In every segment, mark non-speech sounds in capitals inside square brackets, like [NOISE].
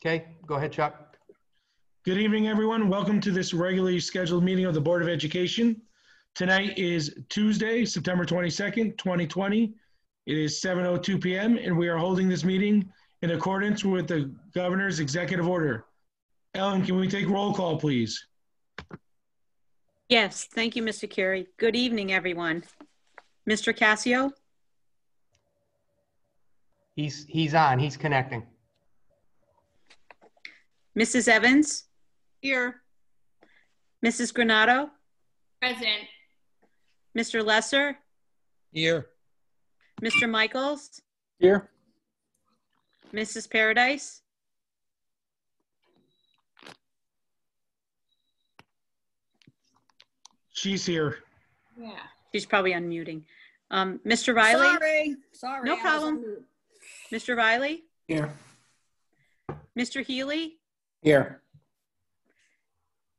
Okay, go ahead, Chuck. Good evening, everyone. Welcome to this regularly scheduled meeting of the Board of Education. Tonight is Tuesday, September 22nd, 2020. It is 7:02 PM, and we are holding this meeting in accordance with the governor's executive order. Ellen, can we take roll call, please? Yes, thank you, Mr. Carey. Good evening, everyone. Mr. Cassio, He's, he's on, he's connecting. Mrs. Evans, Here. Mrs. Granado, Present. Mr. Lesser, Here. Mr. Michaels, Here. Mrs. Paradise, She's here. Yeah. she's probably unmuting. Um, Mr. Riley, Sorry, sorry. No problem. Mr. Riley, Here. Mr. Healy, Here.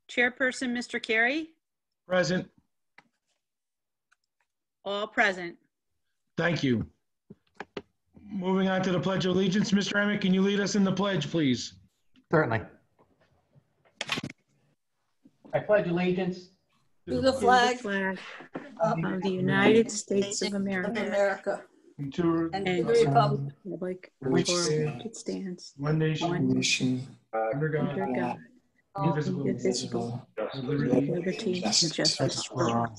Chairperson, Mr. Carey, Present. all present. Thank you. Moving on to the Pledge of Allegiance. Mr. Emmett, can you lead us in the pledge, please? Certainly. I pledge allegiance To the flag Flag of of the United States of of America America And to and to the to republic the republic Which for stand- which stands, one nation, one Nation. Under under God, God, indivisible, indivisible, with liberty liberty and justice for all.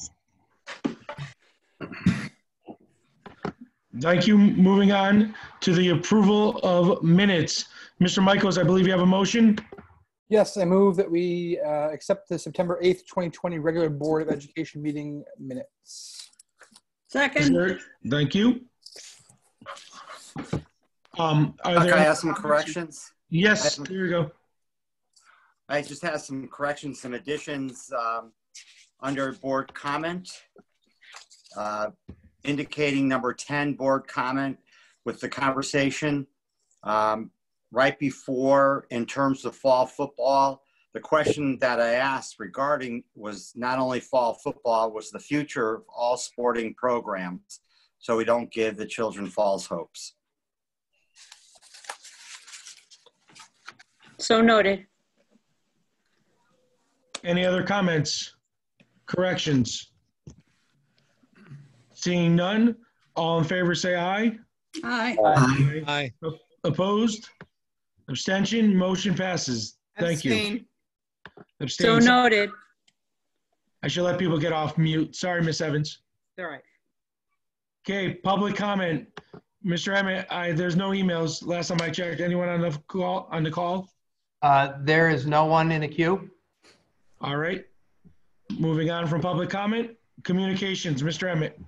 Thank you. Moving on to the approval of minutes. Mr. Michaels, I believe you have a motion. Yes, I move that we uh, accept the September 8th, 2020 regular Board of Education meeting minutes. Second, there- Thank you. Um, are Chuck, I there, have some corrections. Yes, here you go. I just have some corrections, some additions um, under board comment, uh, indicating number 10, board comment with the conversation. Um, Right before, in terms of fall football, the question that I asked regarding was not only fall football, was the future of all sporting programs, so we don't give the children false hopes. So noted. Any other comments? Corrections? Seeing none, all in favor say aye. aye. Aye. Aye. Opposed? Abstention? Motion passes. Thank you. Abstain. So Abstain. noted. I should let people get off mute. Sorry, Miss Evans. All right. Okay, public comment. Mr. Emmett, I, there's no emails. Last time I checked, anyone on the call, on the call? Uh, there is no one in the queue. All right. Moving on from public comment, communications, Mr. Emmett.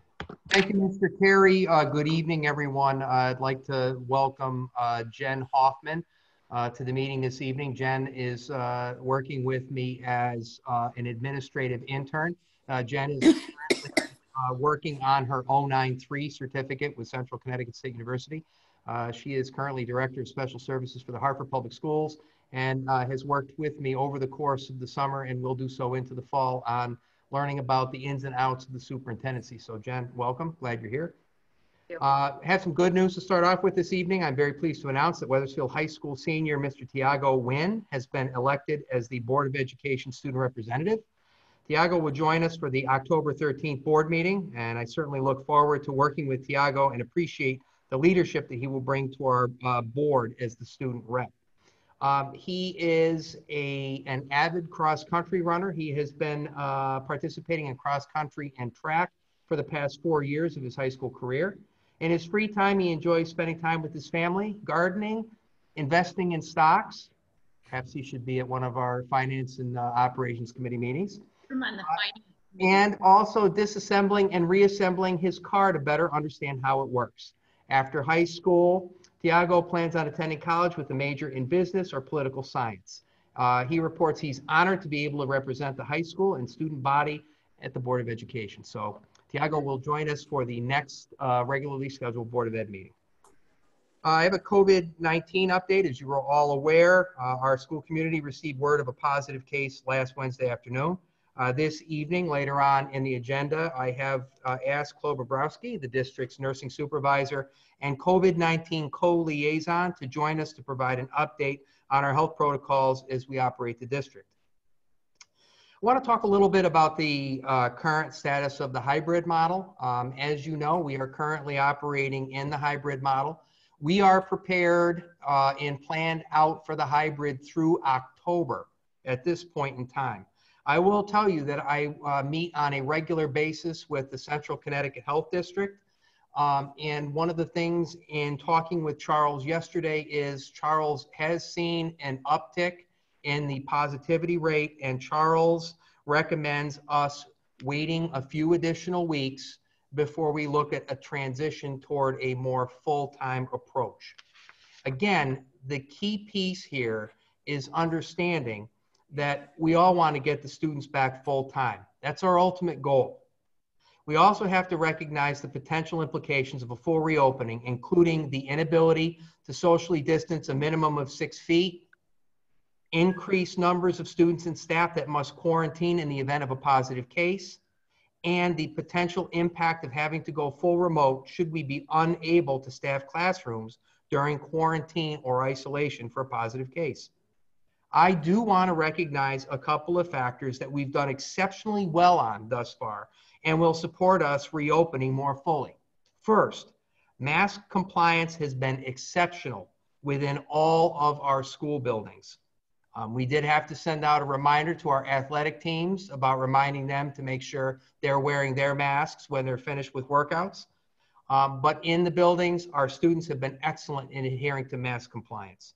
Thank you, Mr. Carey. Uh, Good evening, everyone. Uh, I'd like to welcome uh, Jen Hoffman uh, to the meeting this evening. Jen is uh, working with me as uh, an administrative intern. Uh, Jen is currently, uh, working on her 093 certificate with Central Connecticut State University. Uh, She is currently Director of Special Services for the Hartford Public Schools and uh, has worked with me over the course of the summer and will do so into the fall on learning about the ins and outs of the superintendency. So Jen, welcome. Glad you're here. Uh, have some good news to start off with this evening. I'm very pleased to announce that Wethersfield High School senior Mr. Tiago Wynn has been elected as the Board of Education student representative. Tiago will join us for the October 13th board meeting, and I certainly look forward to working with Tiago and appreciate the leadership that he will bring to our uh, board as the student rep. Um, he is a, an avid cross-country runner. He has been uh, participating in cross-country and track for the past four years of his high school career. In his free time, he enjoys spending time with his family, gardening, investing in stocks. Perhaps he should be at one of our finance and uh, operations committee meetings. And also disassembling and reassembling his car to better understand how it works. After high school, Tiago plans on attending college with a major in business or political science. Uh, he reports he's honored to be able to represent the high school and student body at the Board of Education. So Tiago will join us for the next uh, regularly scheduled Board of Ed meeting. Uh, I have a COVID-19 update. As you are all aware, uh, our school community received word of a positive case last Wednesday afternoon. Uh, This evening, later on in the agenda, I have uh, asked Chloe Bobrowski, the district's nursing supervisor and COVID-19 co-liaison, to join us to provide an update on our health protocols as we operate the district. I want to talk a little bit about the uh, current status of the hybrid model. Um, As you know, we are currently operating in the hybrid model. We are prepared uh, and planned out for the hybrid through October at this point in time. I will tell you that I uh, meet on a regular basis with the Central Connecticut Health District. Um, and one of the things in talking with Charles yesterday is Charles has seen an uptick in the positivity rate, and Charles recommends us waiting a few additional weeks before we look at a transition toward a more full-time approach. Again, the key piece here is understanding that we all want to get the students back full-time. That's our ultimate goal. We also have to recognize the potential implications of a full reopening, including the inability to socially distance a minimum of six feet, increased numbers of students and staff that must quarantine in the event of a positive case, and the potential impact of having to go full remote should we be unable to staff classrooms during quarantine or isolation for a positive case. I do want to recognize a couple of factors that we've done exceptionally well on thus far and will support us reopening more fully. First, mask compliance has been exceptional within all of our school buildings. Um, we did have to send out a reminder to our athletic teams about reminding them to make sure they're wearing their masks when they're finished with workouts. Um, but in the buildings, our students have been excellent in adhering to mask compliance.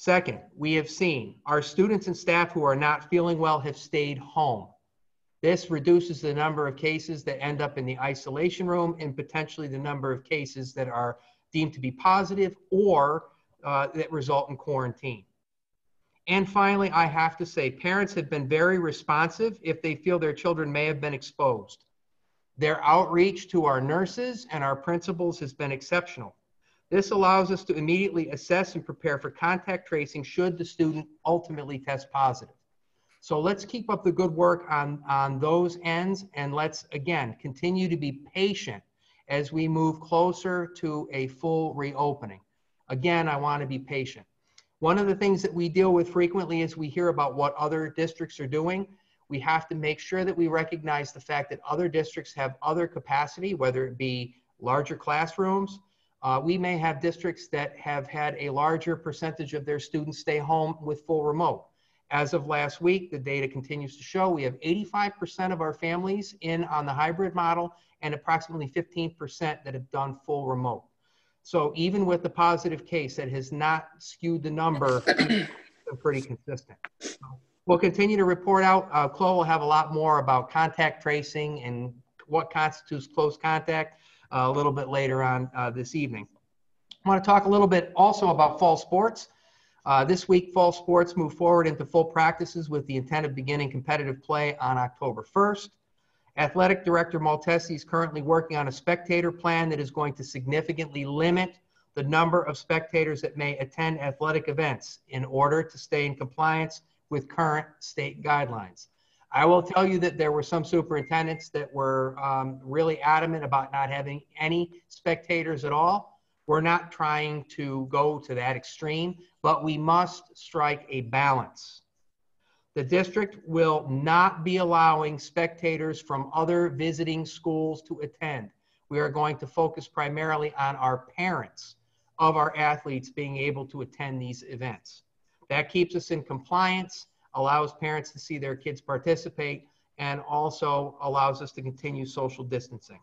Second, we have seen our students and staff who are not feeling well have stayed home. This reduces the number of cases that end up in the isolation room and potentially the number of cases that are deemed to be positive or uh, that result in quarantine. And finally, I have to say, parents have been very responsive if they feel their children may have been exposed. Their outreach to our nurses and our principals has been exceptional. This allows us to immediately assess and prepare for contact tracing should the student ultimately test positive. So let's keep up the good work on, on those ends and let's, again, continue to be patient as we move closer to a full reopening. Again, I want to be patient. One of the things that we deal with frequently is we hear about what other districts are doing. We have to make sure that we recognize the fact that other districts have other capacity, whether it be larger classrooms. Uh, we may have districts that have had a larger percentage of their students stay home with full remote. As of last week, the data continues to show we have 85% of our families in on the hybrid model and approximately 15% that have done full remote. So even with the positive case, that has not skewed the number, [COUGHS] pretty consistent. So we'll continue to report out. Uh, Chloe will have a lot more about contact tracing and what constitutes close contact a little bit later on uh, this evening. I want to talk a little bit also about fall sports. Uh, this week, fall sports move forward into full practices with the intent of beginning competitive play on October 1st. Athletic Director Maltese is currently working on a spectator plan that is going to significantly limit the number of spectators that may attend athletic events in order to stay in compliance with current state guidelines. I will tell you that there were some superintendents that were um, really adamant about not having any spectators at all. We're not trying to go to that extreme, but we must strike a balance. The district will not be allowing spectators from other visiting schools to attend. We are going to focus primarily on our parents of our athletes being able to attend these events. That keeps us in compliance, allows parents to see their kids participate, and also allows us to continue social distancing.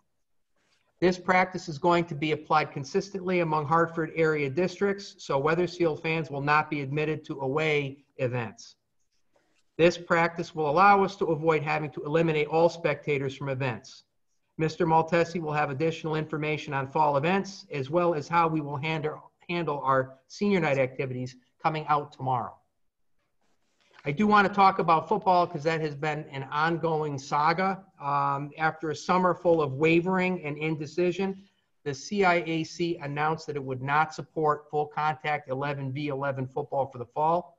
This practice is going to be applied consistently among Hartford area districts, so Wethersfield fans will not be admitted to away events. This practice will allow us to avoid having to eliminate all spectators from events. Mr. Maltese will have additional information on fall events, as well as how we will handle, handle our senior night activities coming out tomorrow. I do want to talk about football because that has been an ongoing saga. Um, after a summer full of wavering and indecision, the CIAC announced that it would not support full contact 11v11 football for the fall.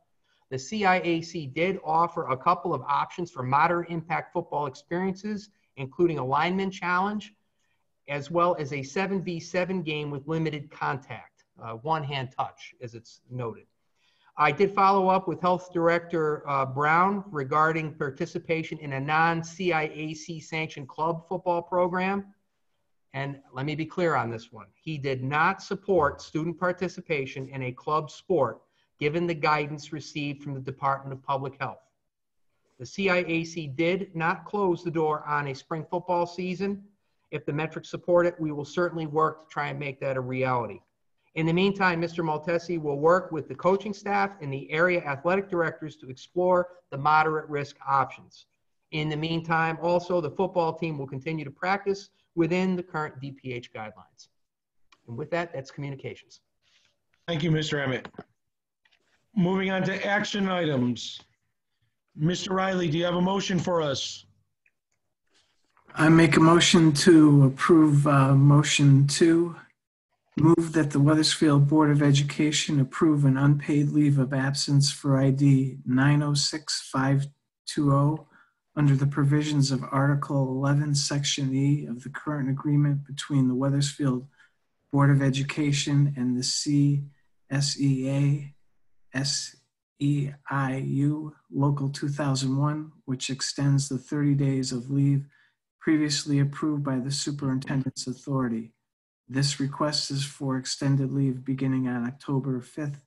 The CIAC did offer a couple of options for moderate impact football experiences, including a lineman challenge, as well as a 7v7 game with limited contact, uh, one hand touch, as it's noted. I did follow up with Health Director uh, Brown regarding participation in a non CIAC sanctioned club football program. And let me be clear on this one. He did not support student participation in a club sport given the guidance received from the Department of Public Health. The CIAC did not close the door on a spring football season. If the metrics support it, we will certainly work to try and make that a reality. In the meantime, Mr. Maltesi will work with the coaching staff and the area athletic directors to explore the moderate risk options. In the meantime, also, the football team will continue to practice within the current DPH guidelines. And with that, that's communications. Thank you, Mr. Emmett. Moving on to action items. Mr. Riley, do you have a motion for us? I make a motion to approve uh, motion two. Move that the Wethersfield Board of Education approve an unpaid leave of absence for ID 906520 under the provisions of Article 11, Section E of the current agreement between the Wethersfield Board of Education and the CSEA SEIU Local 2001, which extends the 30 days of leave previously approved by the Superintendent's Authority. This request is for extended leave beginning on October 5th,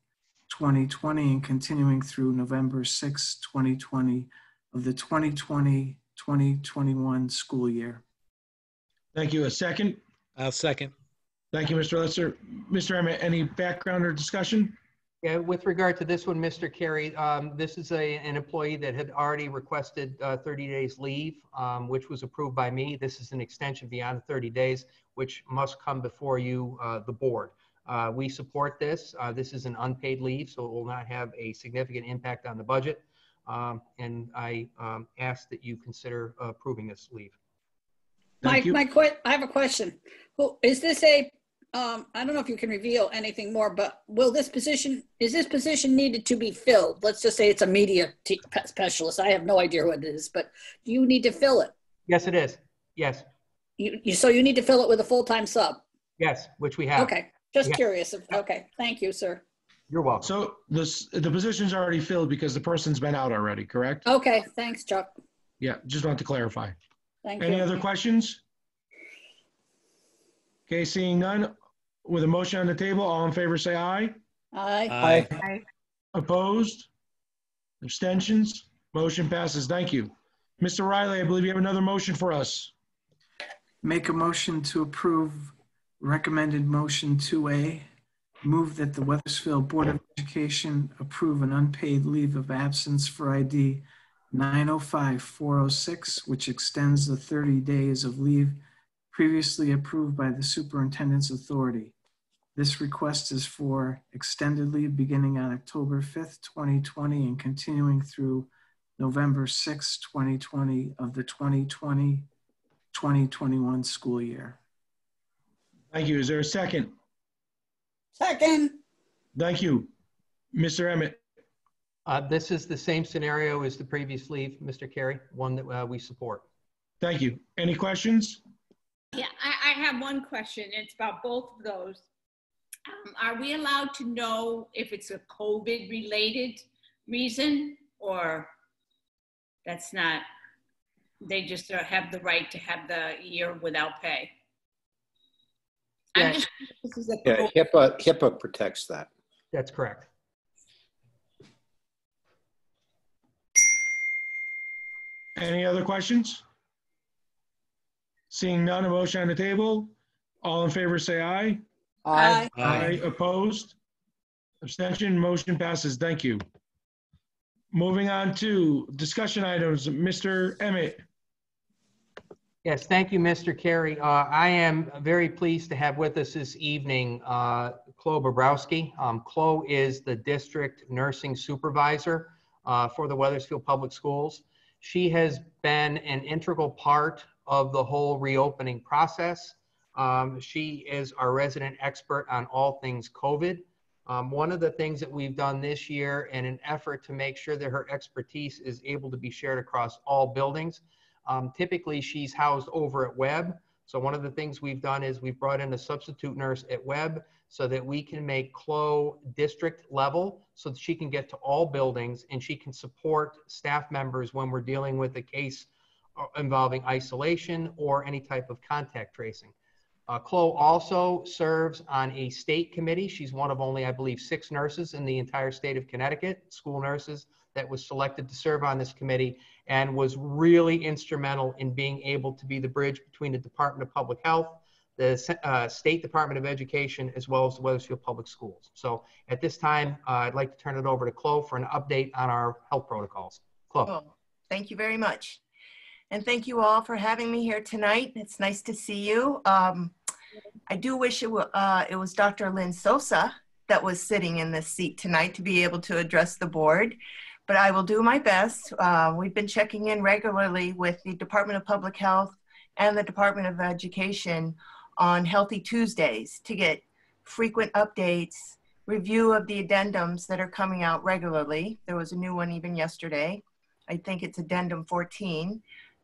2020 and continuing through November 6th, 2020 of the 2020-2021 school year. Thank you. A second? I'll second. Thank you, Mr. Litzer. Mr. Emmett, any background or discussion? Yeah, with regard to this one, Mr. Carey, um, this is a, an employee that had already requested, uh, 30 days leave, um, which was approved by me. This is an extension beyond 30 days, which must come before you, uh, the board. Uh, we support this. Uh, this is an unpaid leave, so it will not have a significant impact on the budget. Um, and I, um, ask that you consider approving this leave. My, Thank you. my que, I have a question. Well, is this a, um, I don't know if you can reveal anything more, but will this position, is this position needed to be filled? Let's just say it's a media te- specialist. I have no idea what it is, but do you need to fill it? Yes, it is. Yes, You, you, so you need to fill it with a full-time sub? yes, which we have. Okay, just Yeah. curious. if- Okay, thank you, sir. You're welcome. So this, the position's already filled because the person's been out already, correct? Okay, thanks, Chuck. Yeah, just want to clarify. Thank Any you. other questions? Okay, seeing none, with a motion on the table, all in favor say aye. Aye. Aye. Opposed? Abstentions? Motion passes. Thank you. Mr. Riley, I believe you have another motion for us. Make a motion to approve recommended motion 2A. Move that the Wethersfield Board of Education approve an unpaid leave of absence for ID 905406, which extends the 30 days of leave previously approved by the Superintendent's Authority. This request is for extended leave beginning on October 5th, 2020 and continuing through November 6th, 2020 of the 2020 2021 school year. Thank you. Is there a second? Second. Thank you. Mr. Emmett, Uh, this is the same scenario as the previous leave, Mr. Carey, one that, uh, we support. thank you. Any questions? Yeah, I, I have one question. It's about both of those. Um, are we allowed to know if it's a COVID related reason or that's not, they just uh, have the right to have the year without pay? Yeah. I'm just, this is a Yeah, COVID- HIPAA, HIPAA protects that. That's correct. Any other questions? Seeing none, a motion on the table. All in favor, say aye. Aye. Aye. Opposed? Abstention? Motion passes. Thank you. Moving on to discussion items. Mr. Emmett, Yes, thank you, Mr. Carey. Uh, I am very pleased to have with us this evening uh, Chloe Bobrowski. Um, Chloe is the district nursing supervisor uh, for the Wethersfield Public Schools. She has been an integral part of the whole reopening process. Um, She is our resident expert on all things COVID. Um, one of the things that we've done this year in an effort to make sure that her expertise is able to be shared across all buildings. Um, typically, she's housed over at Webb. So one of the things we've done is we've brought in a substitute nurse at Webb so that we can make Chloe district level so that she can get to all buildings and she can support staff members when we're dealing with a case uh, involving isolation or any type of contact tracing. Uh, Chloe also serves on a state committee. She's one of only, I believe, six nurses in the entire state of Connecticut, school nurses, that was selected to serve on this committee and was really instrumental in being able to be the bridge between the Department of Public Health, the uh, State Department of Education, as well as the Wethersfield Public Schools. So at this time, uh, I'd like to turn it over to Chloe for an update on our health protocols. Chloe. Cool. Thank you very much. And thank you all for having me here tonight. It's nice to see you. Um, I do wish it, uh, it was Dr. Lynn Sosa that was sitting in this seat tonight to be able to address the board but I will do my best. Uh, we've been checking in regularly with the Department of Public Health and the Department of Education on Healthy Tuesdays to get frequent updates, review of the addendums that are coming out regularly. There was a new one even yesterday. I think it's addendum 14.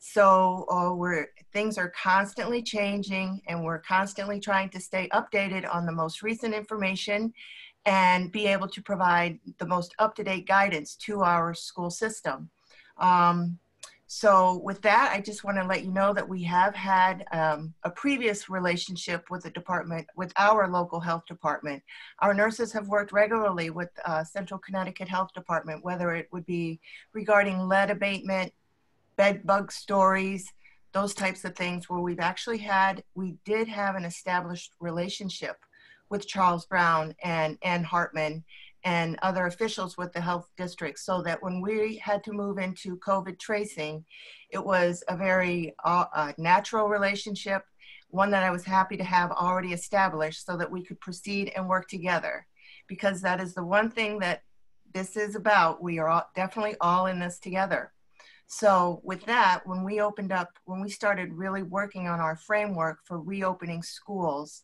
So uh, we're, things are constantly changing and we're constantly trying to stay updated on the most recent information and be able to provide the most up-to-date guidance to our school system. Um, so with that, I just want to let you know that we have had um, a previous relationship with the department, with our local health department. Our nurses have worked regularly with uh, Central Connecticut Health Department, whether it would be regarding lead abatement, bed bug stories, those types of things where we've actually had, we did have an established relationship with Charles Brown and Ann Hartman and other officials with the health district so that when we had to move into COVID tracing, it was a very uh, uh, natural relationship, one that I was happy to have already established so that we could proceed and work together. Because that is the one thing that this is about. We are all, definitely all in this together. So with that, when we opened up, when we started really working on our framework for reopening schools,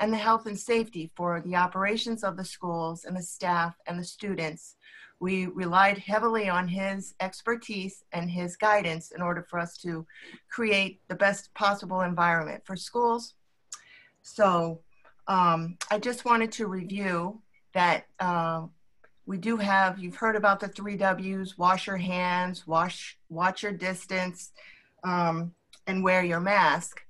and the health and safety for the operations of the schools and the staff and the students. We relied heavily on his expertise and his guidance in order for us to create the best possible environment for schools. So um, I just wanted to review that uh, we do have, you've heard about the three W's, wash your hands, wash, watch your distance, um, and wear your mask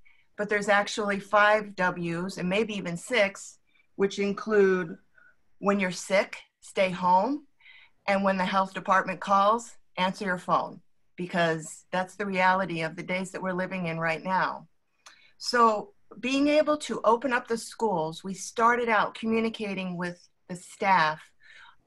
but there's actually five W's and maybe even six, which include when you're sick, stay home, and when the health department calls, answer your phone because that's the reality of the days that we're living in right now. So, being able to open up the schools, we started out communicating with the staff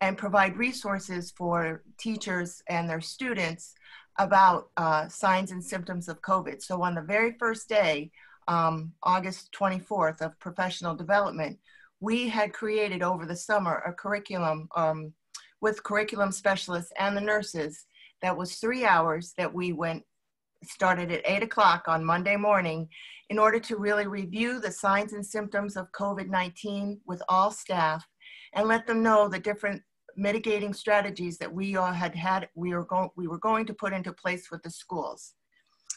and provide resources for teachers and their students about uh, signs and symptoms of COVID. So, on the very first day, um, August 24th of professional development, we had created over the summer a curriculum um, with curriculum specialists and the nurses that was three hours that we went started at 8 o'clock on Monday morning in order to really review the signs and symptoms of COVID-19 with all staff and let them know the different mitigating strategies that we all had had, we were, going, we were going to put into place with the schools.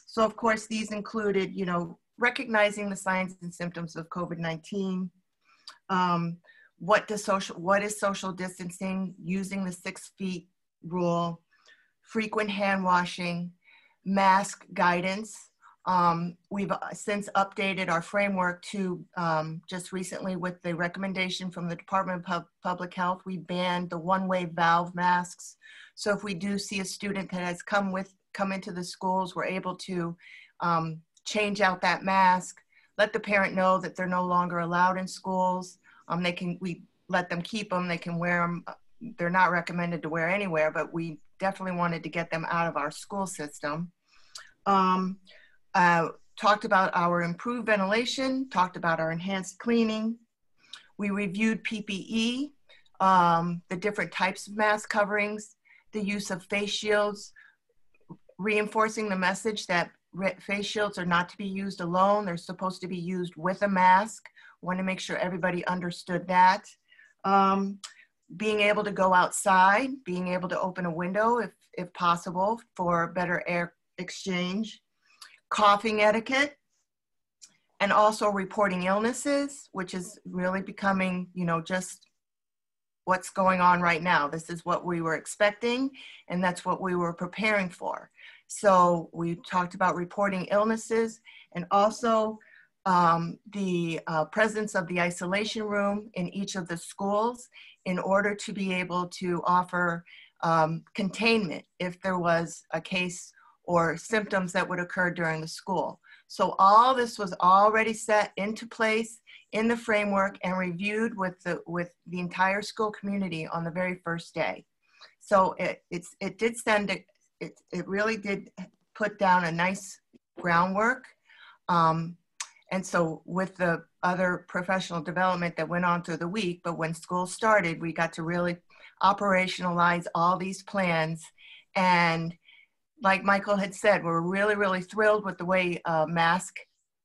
So of course, these included, you know, recognizing the signs and symptoms of COVID-19, um, what does social, what is social distancing, using the six feet rule, frequent hand washing, mask guidance. Um, we've uh, since updated our framework to um, just recently with the recommendation from the Department of Pub Public Health, we banned the one-way valve masks. So if we do see a student that has come with come into the schools, we're able to um, change out that mask, let the parent know that they're no longer allowed in schools. Um, they can, we let them keep them, they can wear them. They're not recommended to wear anywhere, but we definitely wanted to get them out of our school system. Uh, talked about our improved ventilation, talked about our enhanced cleaning. We reviewed PPE, um, the different types of mask coverings, the use of face shields, reinforcing the message that face shields are not to be used alone. They're supposed to be used with a mask. Want to make sure everybody understood that. um, being able to go outside, being able to open a window if, if possible for better air exchange, coughing etiquette, and also reporting illnesses, which is really becoming, you know, just what's going on right now. This is what we were expecting, and that's what we were preparing for. So we talked about reporting illnesses and also um, the uh, presence of the isolation room in each of the schools in order to be able to offer um, containment if there was a case or symptoms that would occur during the school. So all this was already set into place in the framework and reviewed with the, with the entire school community on the very first day. So it, it's, it did send, it, it, it really did put down a nice groundwork. Um, and so with the other professional development that went on through the week, but when school started, we got to really operationalize all these plans. And like Michael had said, we're really, really thrilled with the way uh, mask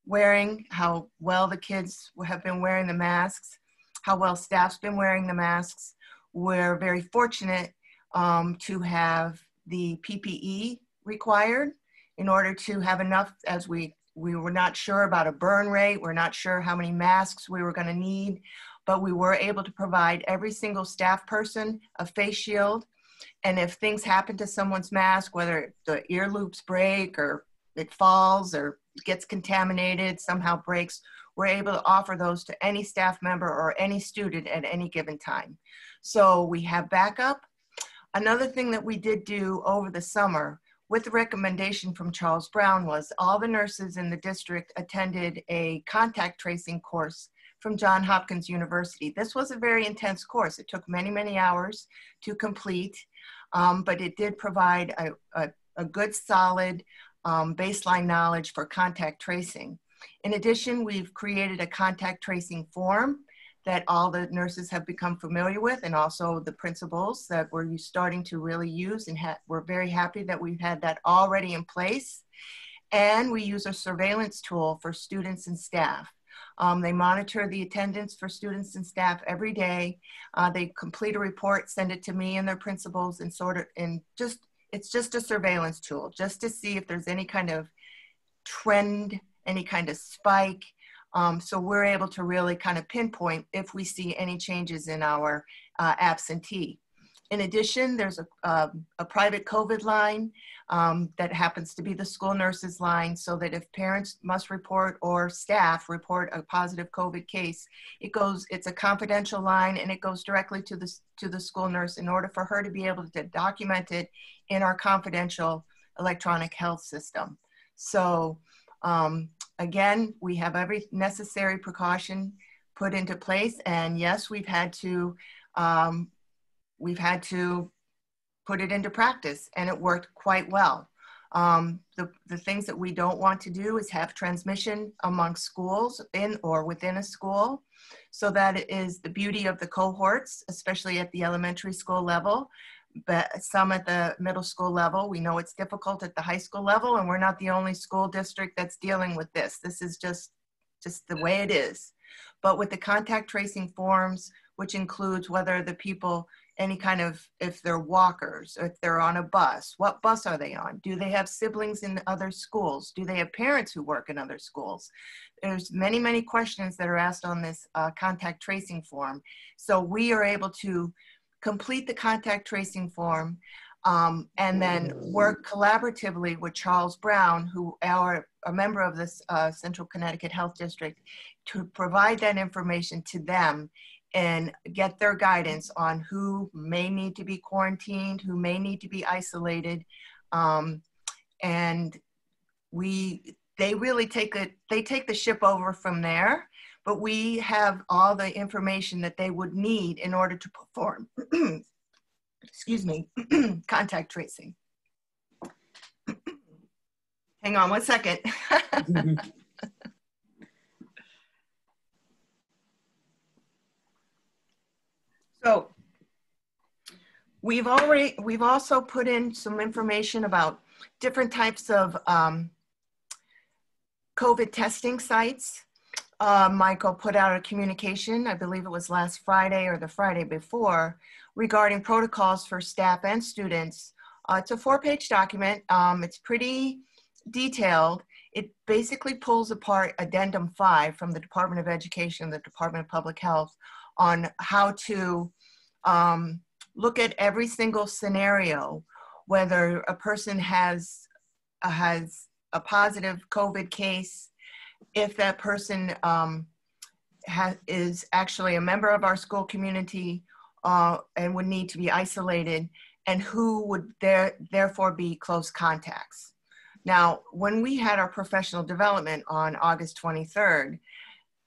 wearing, how well the kids have been wearing the masks, how well staff's been wearing the masks. We're very fortunate um, to have the PPE required in order to have enough as we we were not sure about a burn rate. We're not sure how many masks we were going to need, but we were able to provide every single staff person a face shield. And if things happen to someone's mask, whether the ear loops break or it falls or gets contaminated, somehow breaks, we're able to offer those to any staff member or any student at any given time. So we have backup. Another thing that we did do over the summer with the recommendation from Charles Brown was all the nurses in the district attended a contact tracing course from John Hopkins University. This was a very intense course. It took many, many hours to complete, um, but it did provide a, a, a good solid um, baseline knowledge for contact tracing. In addition, we've created a contact tracing form that all the nurses have become familiar with and also the principals that we're starting to really use and we're very happy that we've had that already in place. And we use a surveillance tool for students and staff. Um, they monitor the attendance for students and staff every day. Uh, they complete a report, send it to me and their principals and sort of, and just, it's just a surveillance tool just to see if there's any kind of trend, any kind of spike, um, so we're able to really kind of pinpoint if we see any changes in our uh, absentee. In addition, there's a, uh, a private COVID line um, that happens to be the school nurses line so that if parents must report or staff report a positive COVID case, it goes, it's a confidential line and it goes directly to the, to the school nurse in order for her to be able to document it in our confidential electronic health system. So um, again, we have every necessary precaution put into place. And yes, we've had to, um, we've had to put it into practice and it worked quite well. Um, the, the things that we don't want to do is have transmission among schools in or within a school. So that is the beauty of the cohorts, especially at the elementary school level but some at the middle school level. We know it's difficult at the high school level, and we're not the only school district that's dealing with this. This is just, just the way it is. But with the contact tracing forms, which includes whether the people, any kind of, if they're walkers, or if they're on a bus, what bus are they on? Do they have siblings in other schools? Do they have parents who work in other schools? There's many, many questions that are asked on this uh, contact tracing form. So we are able to complete the contact tracing form, um, and then work collaboratively with Charles Brown, who are a member of this uh, Central Connecticut Health District, to provide that information to them and get their guidance on who may need to be quarantined, who may need to be isolated. Um, and we, they really take it, they take the ship over from there but we have all the information that they would need in order to perform, [CLEARS THROAT] excuse me, [CLEARS THROAT] contact tracing. [CLEARS THROAT] Hang on one second. [LAUGHS] so we've already, we've also put in some information about different types of um, COVID testing sites uh, Michael put out a communication, I believe it was last Friday or the Friday before, regarding protocols for staff and students. Uh, it's a four-page document. Um, it's pretty detailed. It basically pulls apart Addendum 5 from the Department of Education, the Department of Public Health, on how to um, look at every single scenario, whether a person has, uh, has a positive COVID case, if that person um, ha- is actually a member of our school community uh, and would need to be isolated, and who would there, therefore be close contacts. Now, when we had our professional development on August 23rd,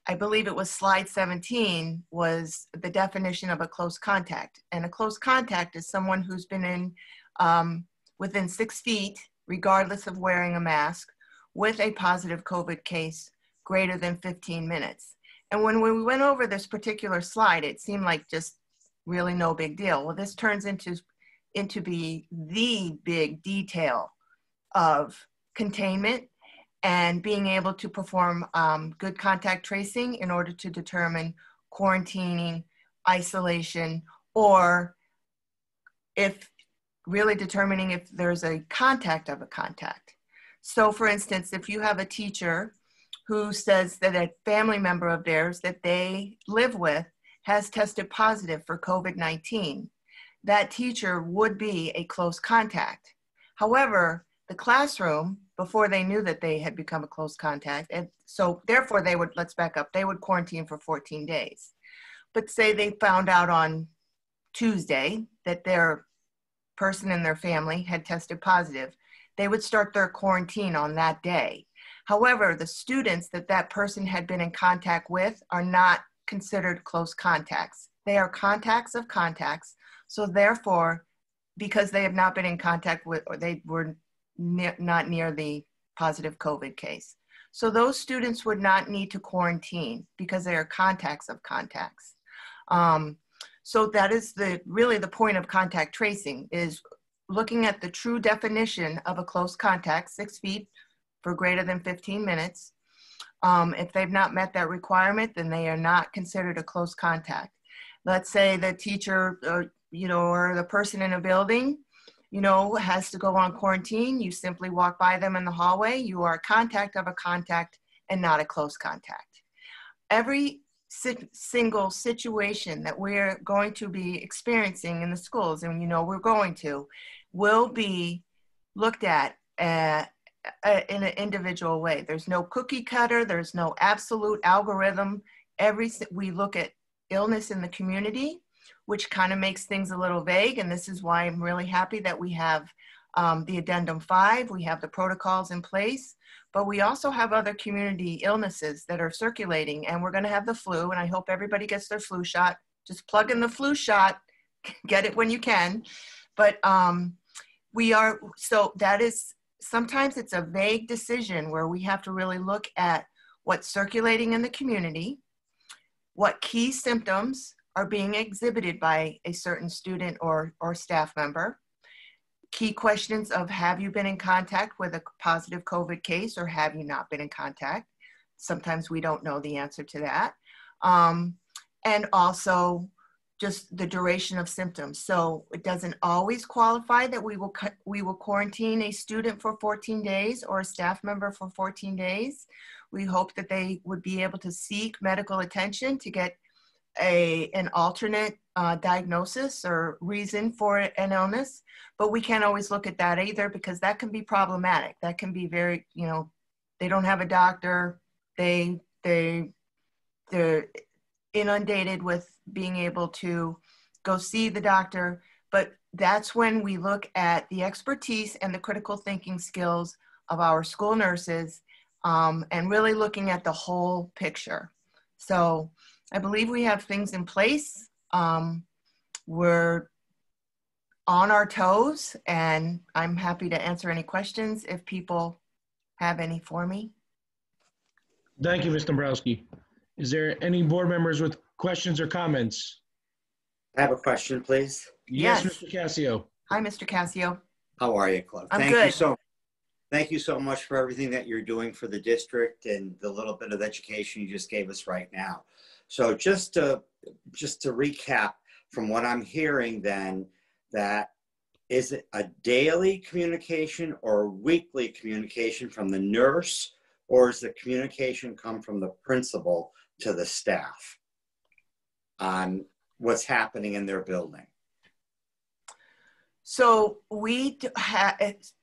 I believe it was slide 17 was the definition of a close contact. And a close contact is someone who's been in um, within six feet, regardless of wearing a mask, with a positive COVID case greater than 15 minutes. And when we went over this particular slide, it seemed like just really no big deal. Well, this turns into, into be the big detail of containment and being able to perform um, good contact tracing in order to determine quarantining, isolation, or if really determining if there's a contact of a contact. So for instance, if you have a teacher who says that a family member of theirs that they live with has tested positive for COVID-19, that teacher would be a close contact. However, the classroom, before they knew that they had become a close contact, and so therefore they would, let's back up, they would quarantine for 14 days. But say they found out on Tuesday that their person in their family had tested positive, they would start their quarantine on that day. However, the students that that person had been in contact with are not considered close contacts. They are contacts of contacts. So therefore, because they have not been in contact with, or they were ne not near the positive COVID case. So those students would not need to quarantine because they are contacts of contacts. Um, so that is the really the point of contact tracing is looking at the true definition of a close contact, six feet for greater than 15 minutes. Um, if they've not met that requirement, then they are not considered a close contact. Let's say the teacher, or, you know, or the person in a building, you know, has to go on quarantine. You simply walk by them in the hallway. You are a contact of a contact and not a close contact. Every si single situation that we're going to be experiencing in the schools, and you know we're going to, will be looked at uh, uh, in an individual way. There's no cookie cutter. There's no absolute algorithm. Every we look at illness in the community, which kind of makes things a little vague. And this is why I'm really happy that we have um, the addendum five. We have the protocols in place, but we also have other community illnesses that are circulating. And we're going to have the flu. And I hope everybody gets their flu shot. Just plug in the flu shot. [LAUGHS] Get it when you can. But um, we are so that is sometimes it's a vague decision where we have to really look at what's circulating in the community, what key symptoms are being exhibited by a certain student or, or staff member, key questions of have you been in contact with a positive COVID case or have you not been in contact? Sometimes we don't know the answer to that. Um, and also just the duration of symptoms. So it doesn't always qualify that we will we will quarantine a student for 14 days or a staff member for 14 days. We hope that they would be able to seek medical attention to get a an alternate uh, diagnosis or reason for an illness. But we can't always look at that either because that can be problematic. That can be very you know they don't have a doctor. They they they're inundated with being able to go see the doctor. But that's when we look at the expertise and the critical thinking skills of our school nurses um, and really looking at the whole picture. So I believe we have things in place. Um, we're on our toes and I'm happy to answer any questions if people have any for me. Thank you, Ms. Dombrowski. Is there any board members with questions or comments? I have a question, please. Yes, Yes. Mr. Cassio. Hi, Mr. Cassio. How are you, Cliff? I'm Thank you good. so Thank you so much for everything that you're doing for the district and the little bit of education you just gave us right now. So just to, just to recap from what I'm hearing then, that is it a daily communication or weekly communication from the nurse? Or does the communication come from the principal to the staff on what's happening in their building? So we have,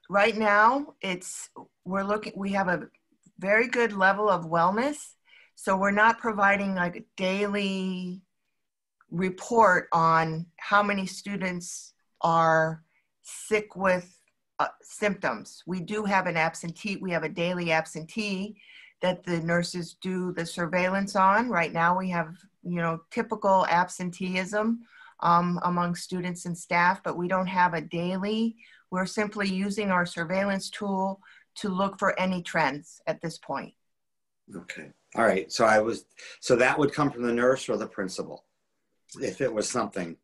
right now, it's, we're looking, we have a very good level of wellness. So we're not providing like a daily report on how many students are sick with uh, symptoms. We do have an absentee, we have a daily absentee that the nurses do the surveillance on. Right now we have, you know, typical absenteeism um, among students and staff, but we don't have a daily. We're simply using our surveillance tool to look for any trends at this point. Okay. All right. So I was, so that would come from the nurse or the principal if it was something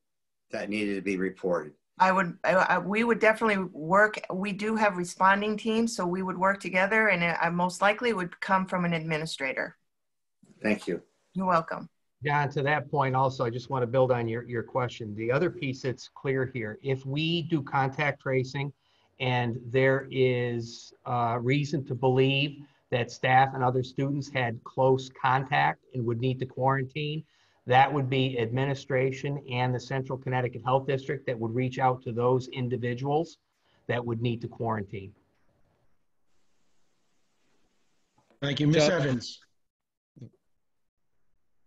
that needed to be reported. I would, I, I, we would definitely work. We do have responding teams, so we would work together, and I most likely would come from an administrator. Thank you. You're welcome. John, to that point also, I just want to build on your, your question. The other piece that's clear here, if we do contact tracing and there is uh, reason to believe that staff and other students had close contact and would need to quarantine, that would be administration and the Central Connecticut Health District that would reach out to those individuals that would need to quarantine. Thank you. Ms. Chuck? Evans?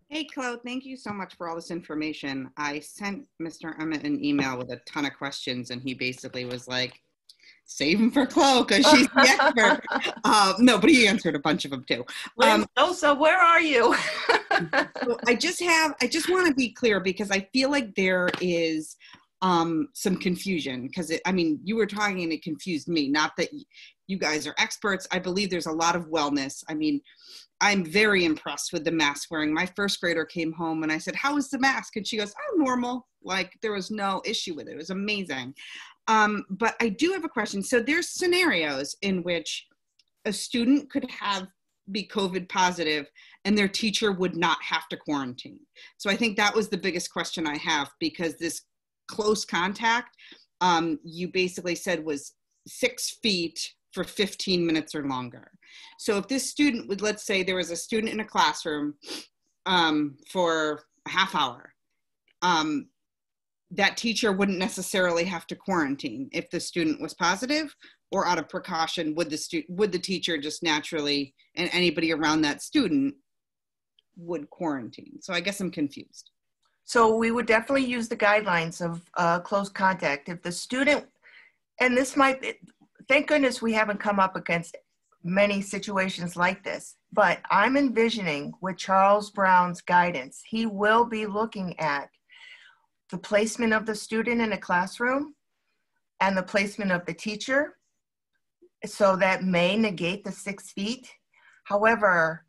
Hey, Claude, thank you so much for all this information. I sent Mr. Emmett an email with a ton of questions, and he basically was like, save them for Chloe because she's the expert. [LAUGHS] uh, no, but he answered a bunch of them too. Um, Elsa, where are you? [LAUGHS] so I just have, I just want to be clear because I feel like there is um, some confusion because I mean, you were talking and it confused me. Not that you guys are experts. I believe there's a lot of wellness. I mean, I'm very impressed with the mask wearing. My first grader came home and I said, How is the mask? And she goes, Oh, normal. Like there was no issue with it. It was amazing. Um, but I do have a question. So there's scenarios in which a student could have be COVID positive and their teacher would not have to quarantine. So I think that was the biggest question I have because this close contact, um, you basically said was six feet for 15 minutes or longer. So if this student would, let's say there was a student in a classroom um, for a half hour, um, that teacher wouldn't necessarily have to quarantine if the student was positive or out of precaution would the stu- would the teacher just naturally and anybody around that student would quarantine so i guess i'm confused So we would definitely use the guidelines of uh, close contact. If the student, and this might, be, thank goodness we haven't come up against many situations like this, but I'm envisioning with Charles Brown's guidance, he will be looking at the placement of the student in a classroom and the placement of the teacher. So that may negate the six feet. However,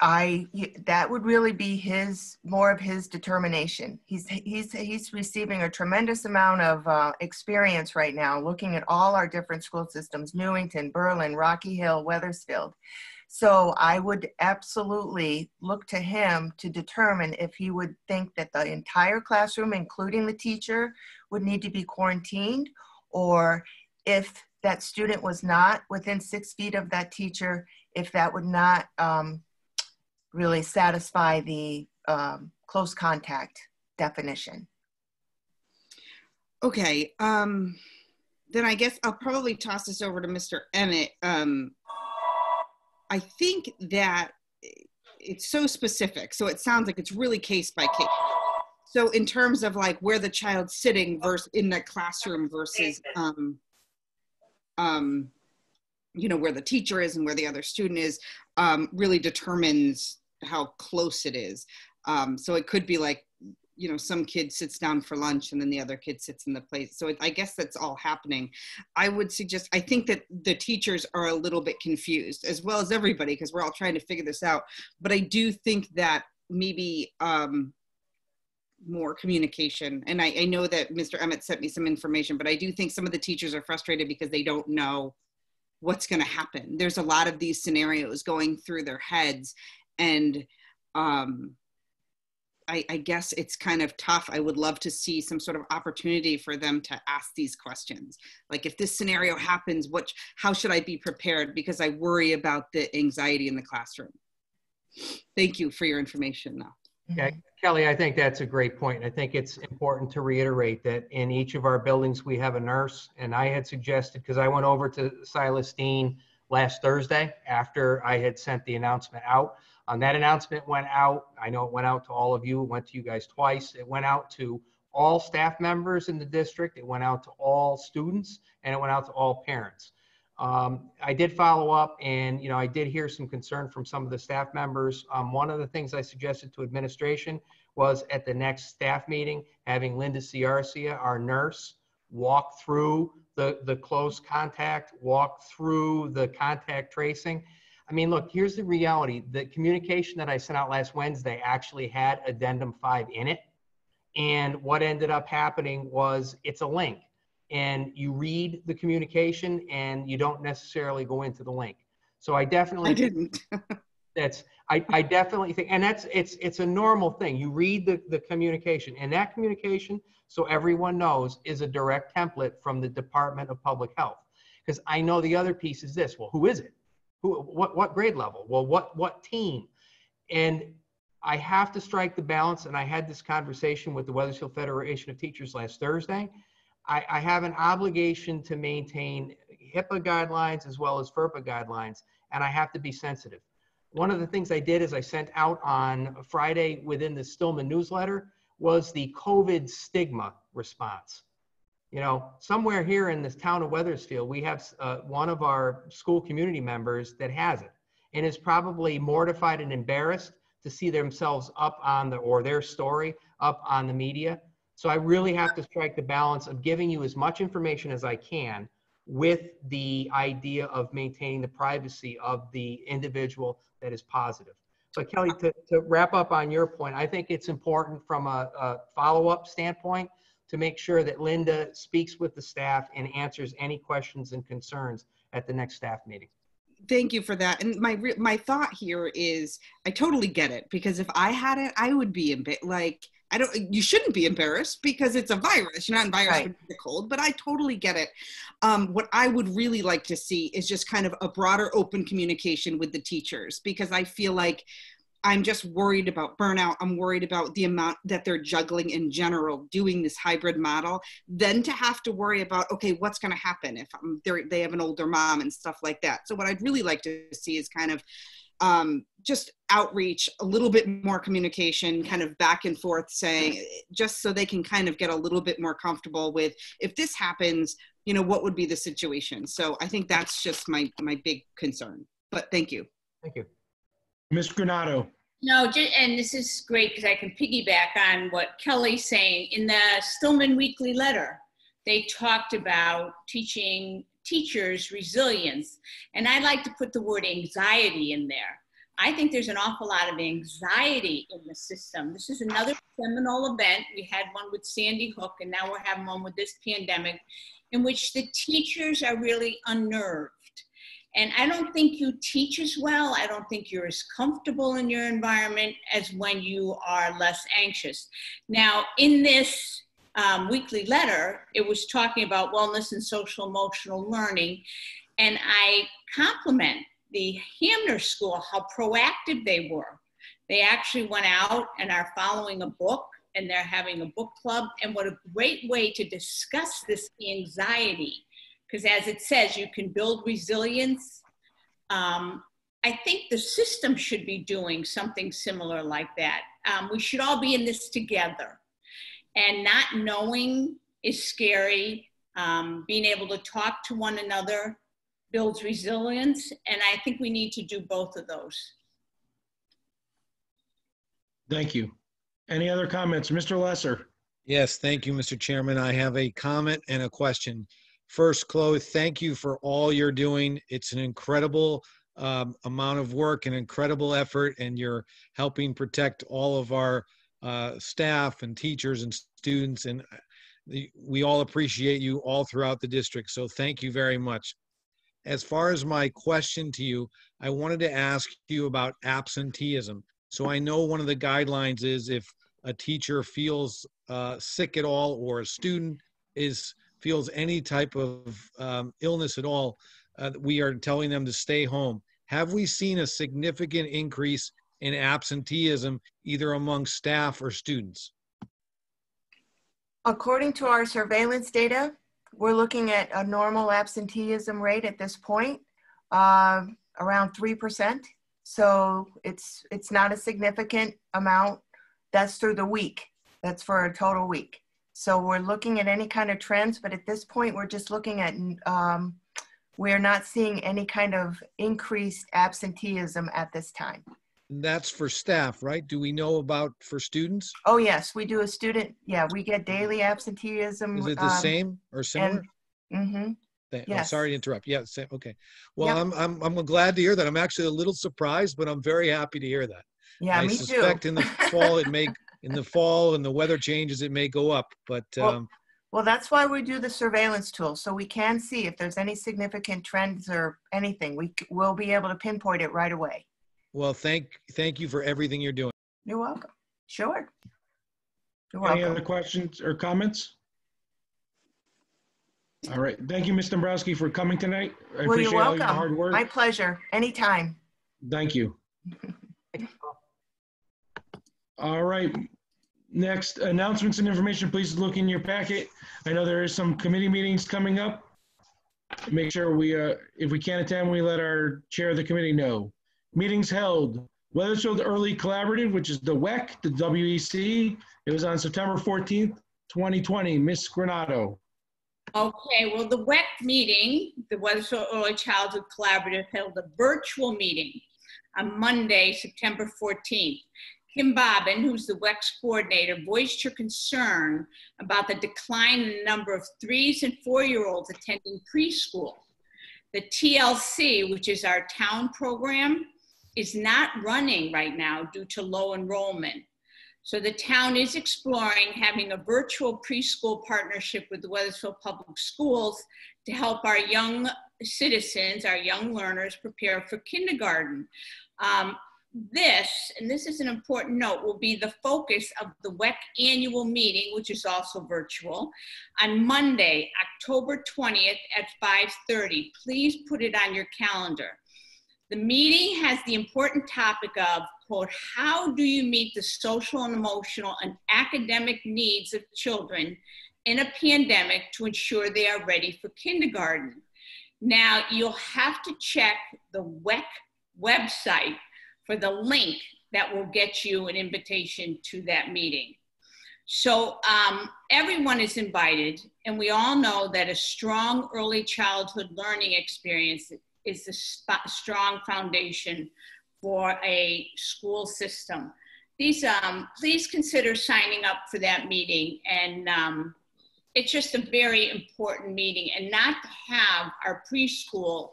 I that would really be his more of his determination. He's he's he's receiving a tremendous amount of uh, experience right now, looking at all our different school systems: Newington, Berlin, Rocky Hill, Wethersfield. So I would absolutely look to him to determine if he would think that the entire classroom, including the teacher, would need to be quarantined, or if that student was not within six feet of that teacher, if that would not um, really satisfy the um, close contact definition. okay um then i guess i'll probably toss this over to mr emmett um i think that it's so specific so it sounds like it's really case by case. So in terms of like where the child's sitting versus in the classroom versus um um you know where the teacher is and where the other student is um, really determines how close it is. Um, so it could be like you know some kid sits down for lunch and then the other kid sits in the place so it, i guess that's all happening. I would suggest i think that the teachers are a little bit confused as well as everybody because we're all trying to figure this out. But i do think that maybe um, more communication and I, I know that mr emmett sent me some information but i do think some of the teachers are frustrated because they don't know what's going to happen. There's a lot of these scenarios going through their heads, and um, I, I guess it's kind of tough. I would love to see some sort of opportunity for them to ask these questions. Like, if this scenario happens, what, how should I be prepared? Because I worry about the anxiety in the classroom. Thank you for your information, though. Yeah, Kelly, I think that's a great point. I think it's important to reiterate that in each of our buildings, we have a nurse. And I had suggested, because I went over to Silas Deane last Thursday after I had sent the announcement out. Um, that announcement went out. I know it went out to all of you. It went to you guys twice. It went out to all staff members in the district. It went out to all students and it went out to all parents. Um, I did follow up and, you know, I did hear some concern from some of the staff members. Um, one of the things I suggested to administration was at the next staff meeting, having Linda Ciarcia, our nurse, walk through the, the close contact, walk through the contact tracing. I mean, look, here's the reality. The communication that I sent out last Wednesday actually had addendum five in it. And what ended up happening was it's a link and you read the communication and you don't necessarily go into the link. So I definitely I didn't. [LAUGHS] that's I, I definitely think and that's it's it's a normal thing. You read the, the communication and that communication, so everyone knows, is a direct template from the Department of Public Health. Because I know the other piece is this. Well, who is it? Who what what grade level? Well, what what team? And I have to strike the balance, and I had this conversation with the Wethersfield Federation of Teachers last Thursday. I, I have an obligation to maintain HIPAA guidelines as well as FERPA guidelines, and I have to be sensitive. One of the things I did is I sent out on Friday within the Stillman newsletter was the COVID stigma response. You know, somewhere here in this town of Wethersfield, we have uh, one of our school community members that has it and is probably mortified and embarrassed to see themselves up on the, or their story up on the media. So I really have to strike the balance of giving you as much information as I can with the idea of maintaining the privacy of the individual that is positive. But Kelly, to, to wrap up on your point, I think it's important from a, a follow-up standpoint to make sure that Linda speaks with the staff and answers any questions and concerns at the next staff meeting. Thank you for that. And my my thought here is, I totally get it because if I had it, I would be a bit like I don't. You shouldn't be embarrassed because it's a virus. You're not embarrassed Right. with the cold, but I totally get it. Um, what I would really like to see is just kind of a broader, open communication with the teachers because I feel like I'm just worried about burnout. I'm worried about the amount that they're juggling in general, doing this hybrid model. Then to have to worry about, okay, what's going to happen if they have an older mom and stuff like that. So what I'd really like to see is kind of um, just outreach, a little bit more communication, kind of back and forth, saying just so they can kind of get a little bit more comfortable with if this happens, you know, what would be the situation. So I think that's just my my big concern. But thank you. Thank you. Ms. Granado. No, and this is great because I can piggyback on what Kelly's saying. In the Stillman Weekly Letter, they talked about teaching teachers resilience. And I like to put the word anxiety in there. I think there's an awful lot of anxiety in the system. This is another seminal event. We had one with Sandy Hook, and now we're having one with this pandemic, in which the teachers are really unnerved. And I don't think you teach as well. I don't think you're as comfortable in your environment as when you are less anxious. Now, in this um, weekly letter, it was talking about wellness and social emotional learning. And I compliment the Hanmer School how proactive they were. They actually went out and are following a book and they're having a book club. And what a great way to discuss this anxiety because as it says, you can build resilience. Um, I think the system should be doing something similar like that. Um, we should all be in this together. And not knowing is scary. Um, being able to talk to one another builds resilience. And I think we need to do both of those. Thank you. Any other comments? Mr. Lesser? Yes, thank you, Mr. Chairman. I have a comment and a question. First, Chloe, thank you for all you're doing. It's an incredible um, amount of work, an incredible effort, and you're helping protect all of our uh, staff and teachers and students. And uh, we all appreciate you all throughout the district. So thank you very much. as far as my question to you, I wanted to ask you about absenteeism. So I know one of the guidelines is if a teacher feels uh, sick at all or a student is feels any type of um, illness at all, uh, we are telling them to stay home. Have we seen a significant increase in absenteeism either among staff or students? According to our surveillance data, we're looking at a normal absenteeism rate at this point, uh, around 3%. So it's, it's not a significant amount. That's through the week. That's for a total week. So we're looking at any kind of trends, but at this point, we're just looking at, um, we're not seeing any kind of increased absenteeism at this time. That's for staff, right? Do we know about for students? Oh, yes, we do a student, yeah, we get daily absenteeism. Is it the um, same or similar? Mm-hmm. Th- oh, yes. Sorry to interrupt. Yeah, same, okay. Well, Yep. I'm, I'm, I'm glad to hear that. I'm actually a little surprised, but I'm very happy to hear that. Yeah, I me suspect in the fall, it may, [LAUGHS] in the fall and the weather changes, it may go up, but, Well- um, Well, that's why we do the surveillance tool, so we can see if there's any significant trends or anything. We will be able to pinpoint it right away. well, thank, thank you for everything you're doing. You're welcome. Sure. You're Any other questions or comments? All right, thank you, Ms. Dombrowski, for coming tonight. I Well, you're appreciate all your hard welcome. work. My pleasure. Anytime. Thank you. [LAUGHS] All right. Next, announcements and information, please look in your packet. I know there is some committee meetings coming up. Make sure we, uh, if we can't attend, we let our chair of the committee know. Meetings held, Wethersfield Early Collaborative, which is the WEC, the WEC. It was on September 14th, 2020. Ms. Granado. Okay, well, the WEC meeting, the Wethersfield Early Childhood Collaborative held a virtual meeting on Monday, September 14th. Kim Bobbin, who's the WEC's coordinator, voiced her concern about the decline in the number of threes and four-year-olds attending preschool. The TLC, which is our town program, is not running right now due to low enrollment. So the town is exploring having a virtual preschool partnership with the Wethersfield Public Schools to help our young citizens, our young learners prepare for kindergarten. Um, this, and this is an important note, will be the focus of the WEC annual meeting, which is also virtual, on Monday, October 20th at 5:30. Please put it on your calendar. The meeting has the important topic of, quote, how do you meet the social and emotional and academic needs of children in a pandemic to ensure they are ready for kindergarten? Now, you'll have to check the WEC website for the link that will get you an invitation to that meeting. So um, everyone is invited, and we all know that a strong early childhood learning experience is a strong foundation for a school system. These, um, please consider signing up for that meeting, and um, it's just a very important meeting. And not to have our preschool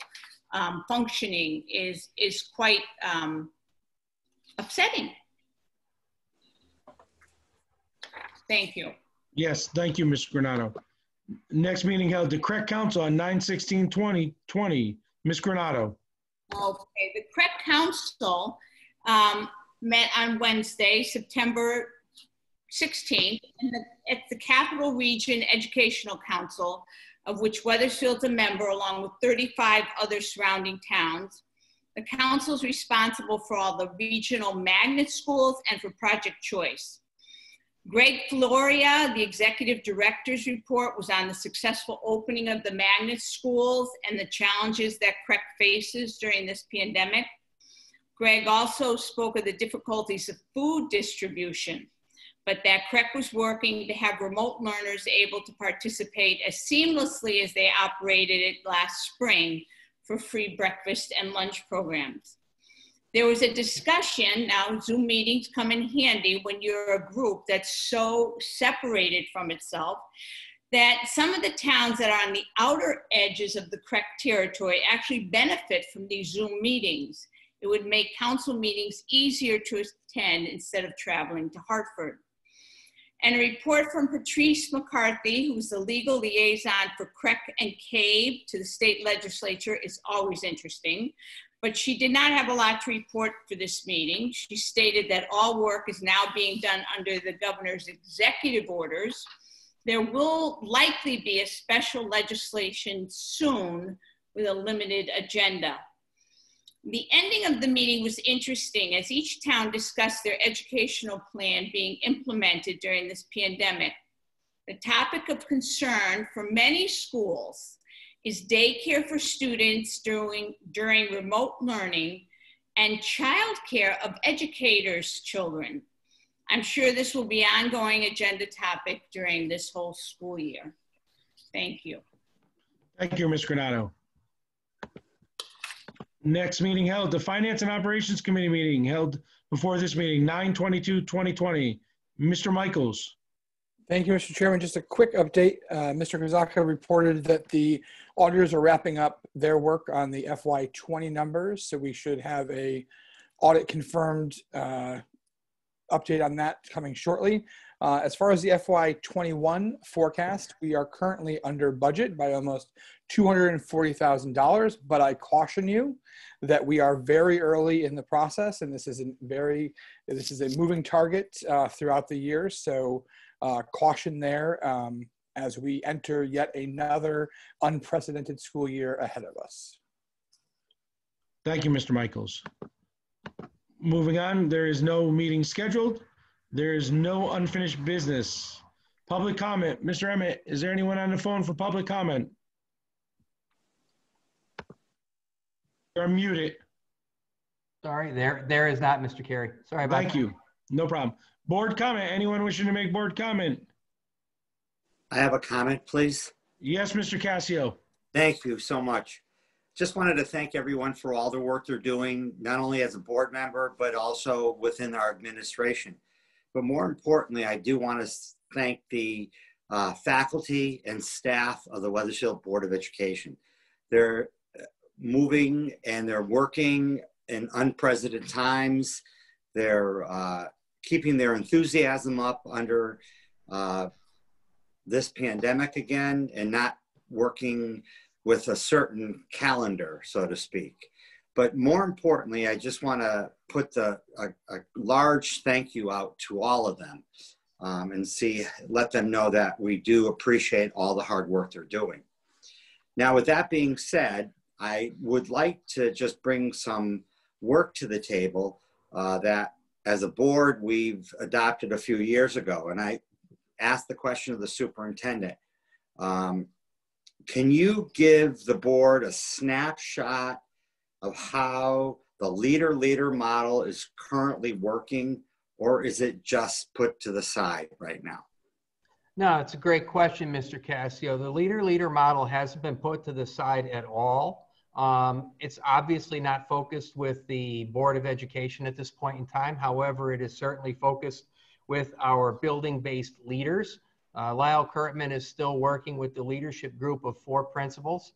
um, functioning is is quite um, upsetting. Thank you. Yes, thank you, Ms. Granado. Next meeting held the CREC council on 9/16/2020. Ms. Granado. Okay, the CREC Council um, met on Wednesday, September 16th, in the, at the Capital Region Educational Council, of which Wethersfield's a member, along with 35 other surrounding towns. The council is responsible for all the regional magnet schools and for Project Choice. Greg Florio, the executive director's report was on the successful opening of the magnet schools and the challenges that CREC faces during this pandemic. Greg also spoke of the difficulties of food distribution, but that CREC was working to have remote learners able to participate as seamlessly as they operated it last spring for free breakfast and lunch programs. There was a discussion, now Zoom meetings come in handy when you're a group that's so separated from itself, that some of the towns that are on the outer edges of the CREC territory actually benefit from these Zoom meetings. It would make council meetings easier to attend instead of traveling to Hartford. And a report from Patrice McCarthy, who's the legal liaison for CREC and CABE to the state legislature, is always interesting. But she did not have a lot to report for this meeting. She stated that all work is now being done under the governor's executive orders. There will likely be a special legislation soon with a limited agenda. The ending of the meeting was interesting as each town discussed their educational plan being implemented during this pandemic. The topic of concern for many schools is daycare for students during, during remote learning and childcare of educators' children. I'm sure this will be an ongoing agenda topic during this whole school year. Thank you. Thank you, Ms. Granado. Next meeting held, the Finance and Operations Committee meeting held before this meeting, 9/22/2020. Mr. Michaels. Thank you, Mr. Chairman. Just a quick update. Uh, Mr. Kazaka reported that the auditors are wrapping up their work on the FY20 numbers, so we should have a audit confirmed uh, update on that coming shortly. Uh, as far as the FY21 forecast, we are currently under budget by almost $240,000, but I caution you that we are very early in the process and this is a very, this is a moving target uh, throughout the year. So uh, caution there um, as we enter yet another unprecedented school year ahead of us. Thank you, Mr. Michaels. Moving on, there is no meeting scheduled. There is no unfinished business. Public comment. Mr. Emmett, is there anyone on the phone for public comment? You're muted. Sorry, there, there is not, Mr. Carey. Sorry about Thank that. you. No problem. Board comment. Anyone wishing to make board comment? I have a comment, please. Yes, Mr. Cassio. Thank you so much. Just wanted to thank everyone for all the work they're doing, not only as a board member, but also within our administration. But more importantly, I do want to thank the uh, faculty and staff of the Wethersfield Board of Education. They're uh, moving and they're working in unprecedented times. They're uh, keeping their enthusiasm up under uh, this pandemic again and not working with a certain calendar, so to speak. But more importantly, I just want to put the, a, a, large thank you out to all of them um, and see, let them know that we do appreciate all the hard work they're doing. Now, with that being said, I would like to just bring some work to the table uh, that as a board we've adopted a few years ago. And I asked the question of the superintendent. Um, can you give the board a snapshot of how the leader leader model is currently working, or is it just put to the side right now? No, it's a great question, Mr. Cassio. The leader leader model hasn't been put to the side at all. Um, it's obviously not focused with the Board of Education at this point in time. However, it is certainly focused with our building based leaders. Uh, Lyle Kirtman is still working with the leadership group of four principals,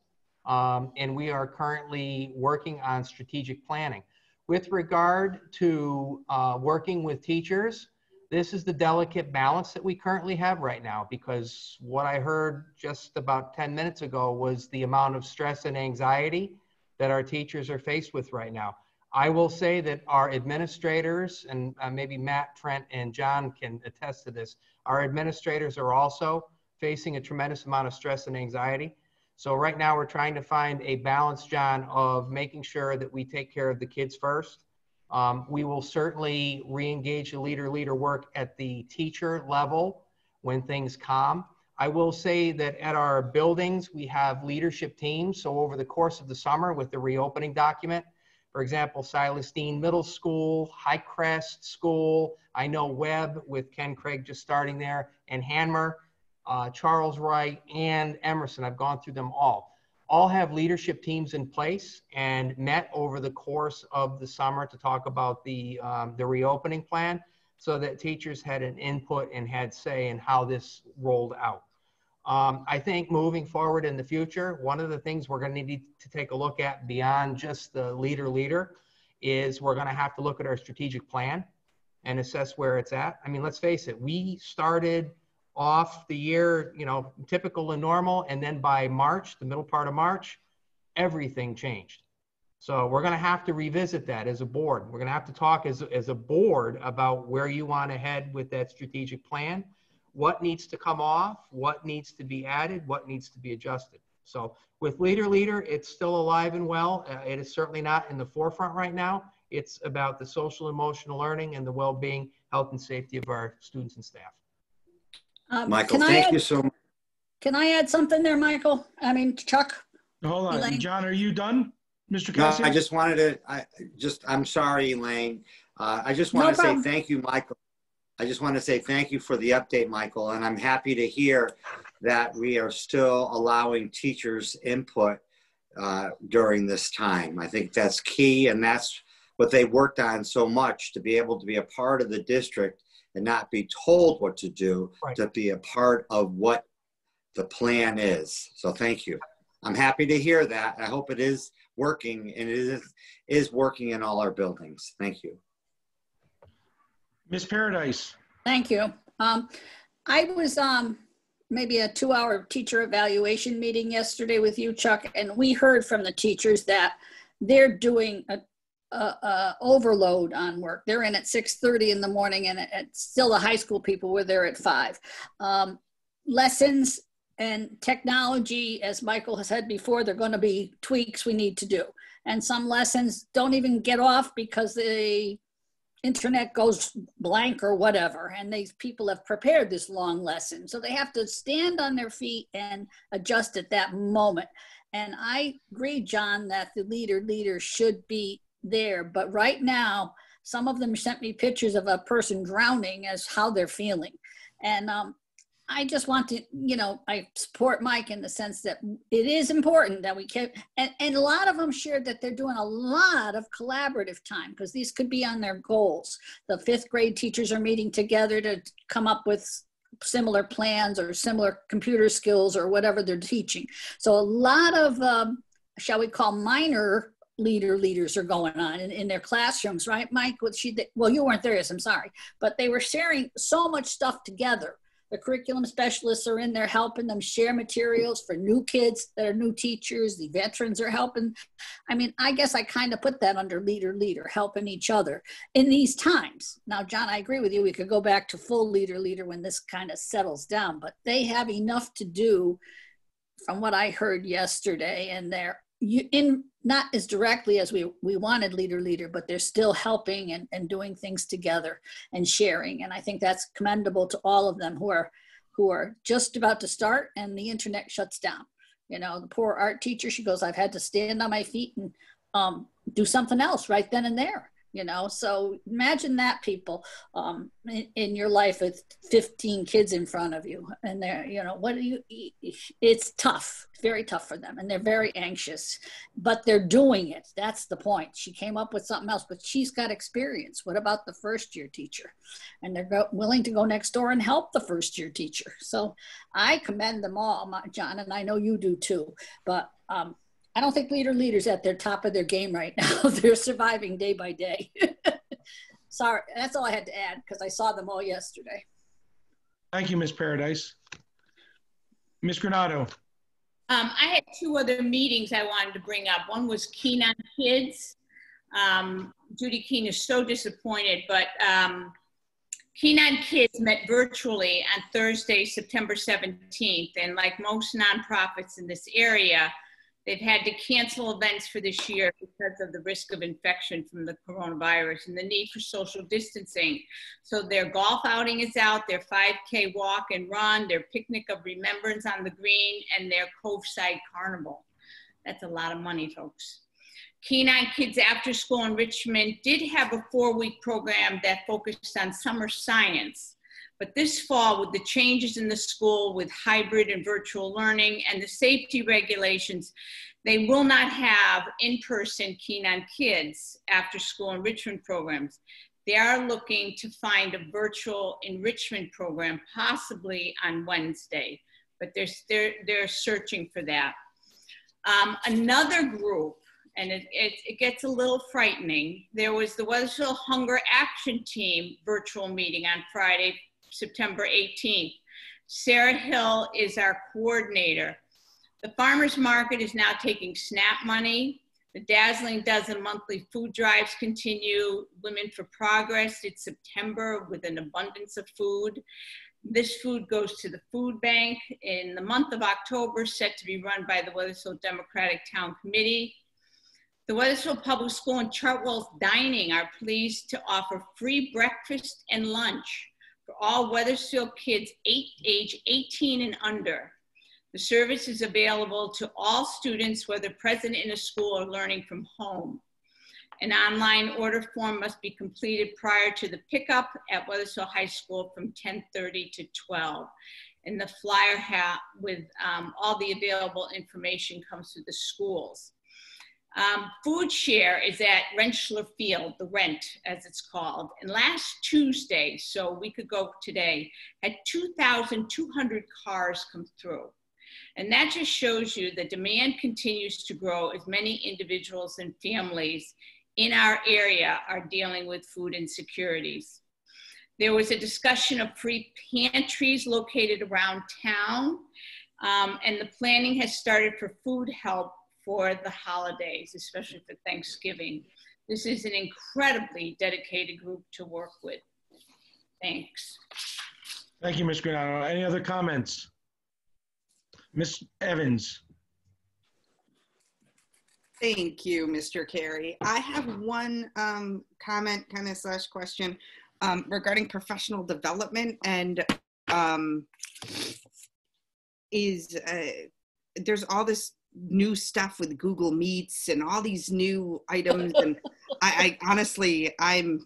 um, and we are currently working on strategic planning. With regard to uh, working with teachers, this is the delicate balance that we currently have right now because what I heard just about 10 minutes ago was the amount of stress and anxiety that our teachers are faced with right now. I will say that our administrators, and uh, maybe Matt, Trent, and John can attest to this, our administrators are also facing a tremendous amount of stress and anxiety. So right now we're trying to find a balance, John, of making sure that we take care of the kids first. Um, we will certainly re-engage the leader leader work at the teacher level when things calm. I will say that at our buildings, we have leadership teams. So over the course of the summer with the reopening document, for example, Silas Deane Middle School, Highcrest School, I know Webb with Ken Craig just starting there, and Hanmer, uh, Charles Wright, and Emerson. I've gone through them all. All have leadership teams in place and met over the course of the summer to talk about the, um, the reopening plan so that teachers had an input and had say in how this rolled out. Um, I think moving forward in the future, one of the things we're going to need to take a look at beyond just the leader leader is we're going to have to look at our strategic plan and assess where it's at. I mean, let's face it, we started off the year, you know, typical and normal, and then by March, the middle part of March, everything changed. So we're going to have to revisit that as a board. We're going to have to talk as, as a board about where you want to head with that strategic plan, what needs to come off, what needs to be added, what needs to be adjusted. So with Leader Leader, it's still alive and well. Uh, it is certainly not in the forefront right now. It's about the social emotional learning and the well-being, health and safety of our students and staff. Um, Michael, thank add- you so much. Can I add something there, Michael? I mean, Chuck? Hold on, Elaine. John, are you done? Mr. No, I just wanted to, I just, I'm sorry, Elaine. Uh, I just No want to say thank you, Michael. I just want to say thank you for the update, Michael, and I'm happy to hear that we are still allowing teachers input uh, during this time. I think that's key, and that's what they worked on so much to be able to be a part of the district and not be told what to do, Right. to be a part of what the plan is. So thank you. I'm happy to hear that. I hope it is working and it is, is working in all our buildings. Thank you. Ms. Paradise? Thank you. Um, I was, um, maybe a two-hour teacher evaluation meeting yesterday with you, Chuck, and we heard from the teachers that they're doing a, a, a overload on work. They're in at 6:30 in the morning and it- it's still the high school people were there at five. Um, lessons and technology, as Michael has said before, they're going to be tweaks we need to do. And some lessons don't even get off because the internet goes blank or whatever and these people have prepared this long lesson so they have to stand on their feet and adjust at that moment and i agree john that the leader leader should be there but right now some of them sent me pictures of a person drowning as how they're feeling and um, I just want to, you know, I support Mike in the sense that it is important that we can, and, and a lot of them shared that they're doing a lot of collaborative time because these could be on their goals. The fifth grade teachers are meeting together to come up with similar plans or similar computer skills or whatever they're teaching. So a lot of, um, shall we call minor leader leaders are going on in, in their classrooms, right, Mike? She, well, you weren't there, yes, I'm sorry, but they were sharing so much stuff together the curriculum specialists are in there helping them share materials for new kids that are new teachers. The veterans are helping. I mean, I guess I kind of put that under leader, leader, helping each other in these times. Now, John, I agree with you. We could go back to full leader, leader when this kind of settles down, but they have enough to do from what I heard yesterday. And they're you, in not as directly as we, we wanted leader, leader, but they're still helping and, and doing things together and sharing. And I think that's commendable to all of them who are who are just about to start and the internet shuts down. You know, the poor art teacher, she goes, I've had to stand on my feet and um, do something else right then and there. You know, so imagine that people um, in, in your life with 15 kids in front of you, and they're, you know, what do you? It's tough, very tough for them, and they're very anxious, but they're doing it. That's the point. She came up with something else, but she's got experience. What about the first year teacher? And they're go, willing to go next door and help the first year teacher. So I commend them all, John, and I know you do too. But um, I don't think leader leaders at their top of their game right now. [LAUGHS] they're surviving day by day. [LAUGHS] Sorry, that's all I had to add because I saw them all yesterday. Thank you, Ms. Paradise. Ms. Granado? Um, I had two other meetings I wanted to bring up. One was Keen on Kids. Um, Judy Keen is so disappointed, but um, Keen on Kids met virtually on Thursday, September 17th. And like most nonprofits in this area, they've had to cancel events for this year because of the risk of infection from the coronavirus and the need for social distancing. So their golf outing is out, their 5K walk and run, their picnic of remembrance on the green, and their Cove Side Carnival. That's a lot of money, folks. Keen on Kids After School in Richmond did have a four-week program that focused on summer science. But this fall, with the changes in the school with hybrid and virtual learning and the safety regulations, they will not have in-person Keen Kids after school enrichment programs. They are looking to find a virtual enrichment program, possibly on Wednesday, but they're, they're, they're searching for that. Um, another group, and it, it, it gets a little frightening. There was the Wethersfield Hunger Action Team virtual meeting on Friday, September 18th. Sarah Hill is our coordinator. The farmer's market is now taking SNAP money. The Dazzling Dozen monthly food drives continue. Women for Progress, it's September with an abundance of food. This food goes to the food bank in the month of October, set to be run by the Wethersfield Democratic Town Committee. The Wethersfield Public School and Chartwell's Dining are pleased to offer free breakfast and lunch for all Wethersfield kids eight, age 18 and under. The service is available to all students, whether present in a school or learning from home. An online order form must be completed prior to the pickup at Weathersfield High School from 10:30 to 12. And the flyer hat with um, all the available information comes to the schools. Um, food share is at Rentschler Field, the rent as it's called. And last Tuesday, so we could go today, had 2,200 cars come through. And that just shows you that demand continues to grow as many individuals and families in our area are dealing with food insecurities. There was a discussion of free pantries located around town, um, and the planning has started for food help for the holidays, especially for Thanksgiving. This is an incredibly dedicated group to work with. Thanks. Thank you, Ms. Granado. Any other comments? Ms. Evans? Thank you, Mr. Carey. I have one um, comment kind of slash question um, regarding professional development and um, is uh, there's all this new stuff with Google Meets and all these new items and I, I honestly I'm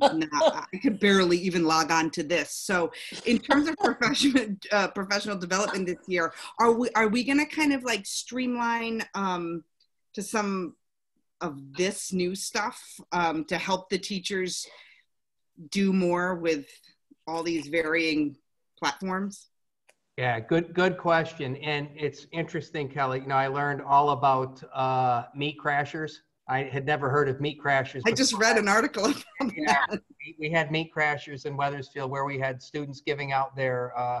not, I could barely even log on to this. So, in terms of professional uh, professional development this year, are we are we going to kind of like streamline um, to some of this new stuff um, to help the teachers do more with all these varying platforms? Yeah, good, good question. And it's interesting, Kelly. You know, I learned all about uh, meet crashers. I had never heard of meet crashers. I just read an article about [LAUGHS] yeah, we- we had meet crashers in Wethersfield where we had students giving out their uh,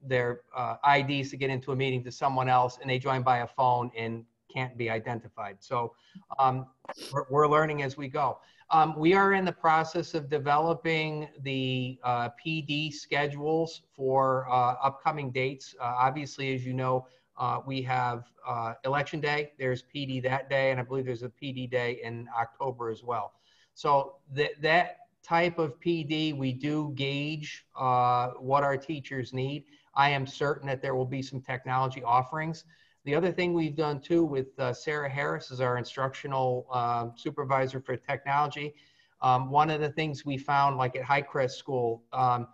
their uh, IDs to get into a meeting to someone else, and they join by a phone and can't be identified. So um, we're, we're learning as we go. Um, we are in the process of developing the uh, PD schedules for uh, upcoming dates. Uh, obviously, as you know, uh, we have uh, election day. There's PD that day, and I believe there's a PD day in October as well. So that that type of PD, we do gauge uh, what our teachers need. I am certain that there will be some technology offerings. The other thing we've done too with uh, Sarah Harris is our instructional um, supervisor for technology. Um, one of the things we found, like at Highcrest School, um,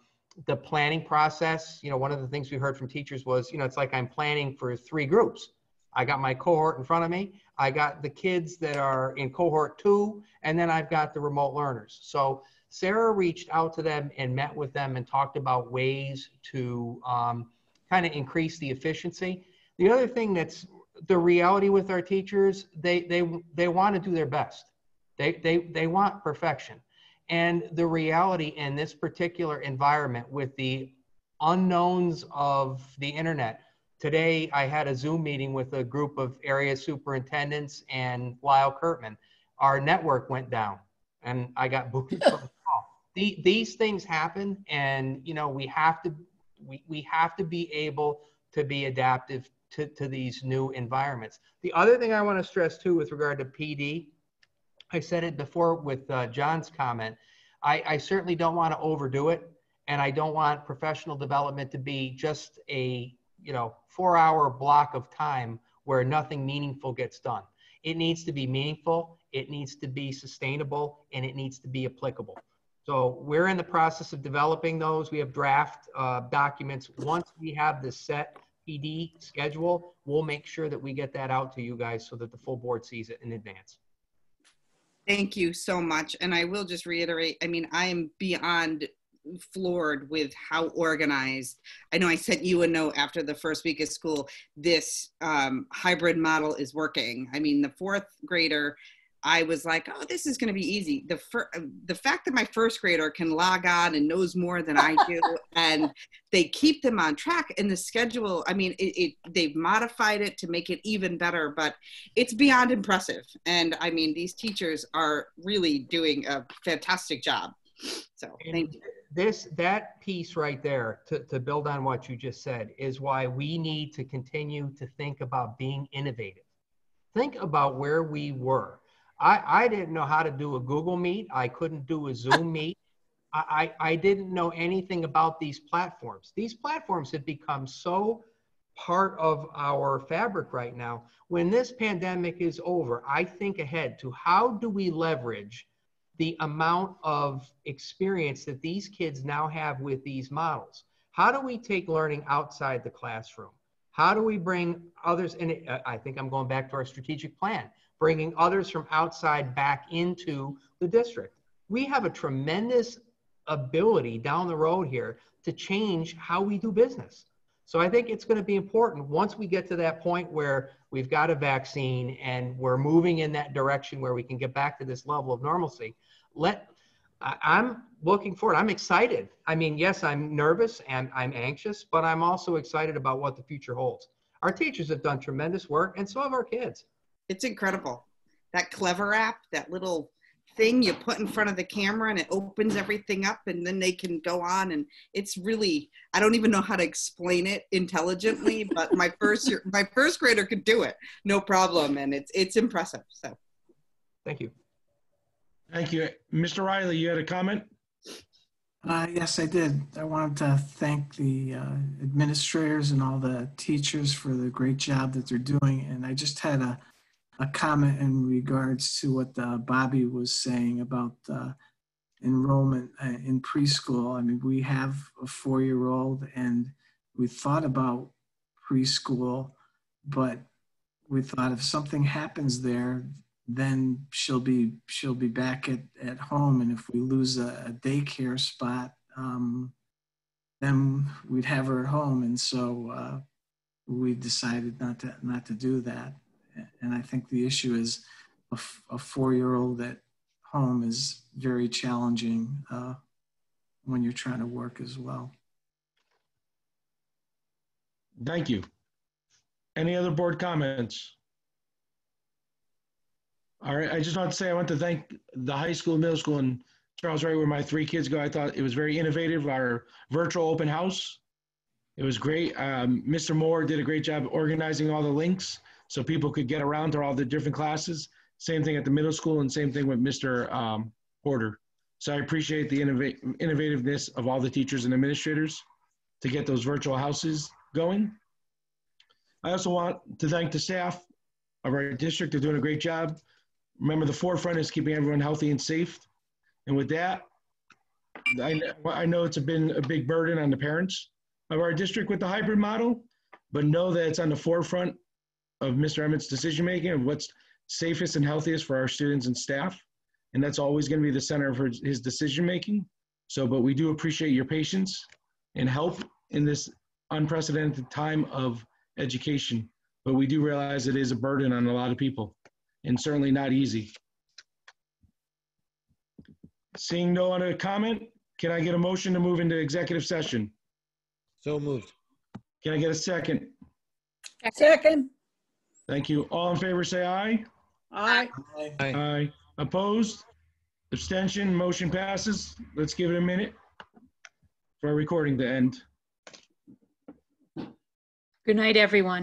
the planning process, you know, one of the things we heard from teachers was, you know, it's like I'm planning for three groups. I got my cohort in front of me. I got the kids that are in cohort two, and then I've got the remote learners. So Sarah reached out to them and met with them and talked about ways to um, kind of increase the efficiency. The other thing that's the reality with our teachers, they they they want to do their best. They they they want perfection. And the reality in this particular environment with the unknowns of the internet. Today, I had a Zoom meeting with a group of area superintendents and Lyle Kirtman. Our network went down and I got booted from the [LAUGHS] call. The, these things happen and, you know, we have to, we, we have to be able to be adaptive to, to these new environments. The other thing I want to stress too with regard to PD, I said it before with uh, John's comment. I, I certainly don't want to overdo it, and I don't want professional development to be just a you know four-hour block of time where nothing meaningful gets done. It needs to be meaningful, it needs to be sustainable, and it needs to be applicable. So we're in the process of developing those. We have draft uh, documents. Once we have this set Schedule, we'll make sure that we get that out to you guys so that the full board sees it in advance. Thank you so much. And I will just reiterate, I mean, I am beyond floored with how organized. I know I sent you a note after the first week of school. This um, hybrid model is working. I mean, the fourth grader I was like, oh, this is going to be easy. The fir- uh, the fact that my first grader can log on and knows more than I do, [LAUGHS] and they keep them on track and the schedule. I mean, it, it, they've modified it to make it even better, but it's beyond impressive. And I mean, these teachers are really doing a fantastic job. So thank you. This that piece right there to, to build on what you just said is why we need to continue to think about being innovative. Think about where we were I, I didn't know how to do a Google Meet. I couldn't do a Zoom [LAUGHS] Meet. I, I, I didn't know anything about these platforms. These platforms have become so part of our fabric right now. When this pandemic is over, I think ahead to how do we leverage the amount of experience that these kids now have with these models? How do we take learning outside the classroom? How do we bring others? And I think I'm going back to our strategic plan bringing others from outside back into the district. We have a tremendous ability down the road here to change how we do business. So I think it's going to be important once we get to that point where we've got a vaccine and we're moving in that direction where we can get back to this level of normalcy. Let I'm looking forward. I'm excited. I mean, yes, I'm nervous and I'm anxious, but I'm also excited about what the future holds. Our teachers have done tremendous work, and so have our kids. It's incredible. That clever app, that little thing you put in front of the camera and it opens everything up and then they can go on and it's really I don't even know how to explain it intelligently [LAUGHS] but my first year, my first grader could do it no problem and it's it's impressive so thank you thank you Mr. Riley you had a comment uh, yes, I did. I wanted to thank the uh, administrators and all the teachers for the great job that they're doing. And I just had a, a comment in regards to what uh, Bobby was saying about uh, enrollment uh, in preschool. I mean, we have a four year old and we thought about preschool, but we thought if something happens there, then she'll be she'll be back at, at home. And if we lose a, a daycare spot um, then we'd have her at home. And so uh, we decided not to not to do that and i think the issue is a, a four-year-old at home is very challenging uh, when you're trying to work as well thank you any other board comments all right. I just want to say I want to thank the high school, middle school, and Charles Wright, where my three kids go. I thought it was very innovative. Our virtual open house, it was great. Um, Mr. Moore did a great job organizing all the links so people could get around to all the different classes. Same thing at the middle school, and same thing with Mr. Um, Porter. So I appreciate the innov- innovativeness of all the teachers and administrators to get those virtual houses going. I also want to thank the staff of our district. They're doing a great job. Remember, the forefront is keeping everyone healthy and safe. And with that, I, I know it's been a big burden on the parents of our district with the hybrid model, but know that it's on the forefront of Mr. Emmett's decision making of what's safest and healthiest for our students and staff. And that's always going to be the center of his decision making. So, but we do appreciate your patience and help in this unprecedented time of education. But we do realize it is a burden on a lot of people and certainly not easy. Seeing no other comment, can I get a motion to move into executive session? So moved. Can I get a second? Second. Thank you. All in favor, say aye. Aye. Aye. Aye. Opposed? Abstention? Motion passes. Let's give it a minute for our recording to end. Good night, everyone.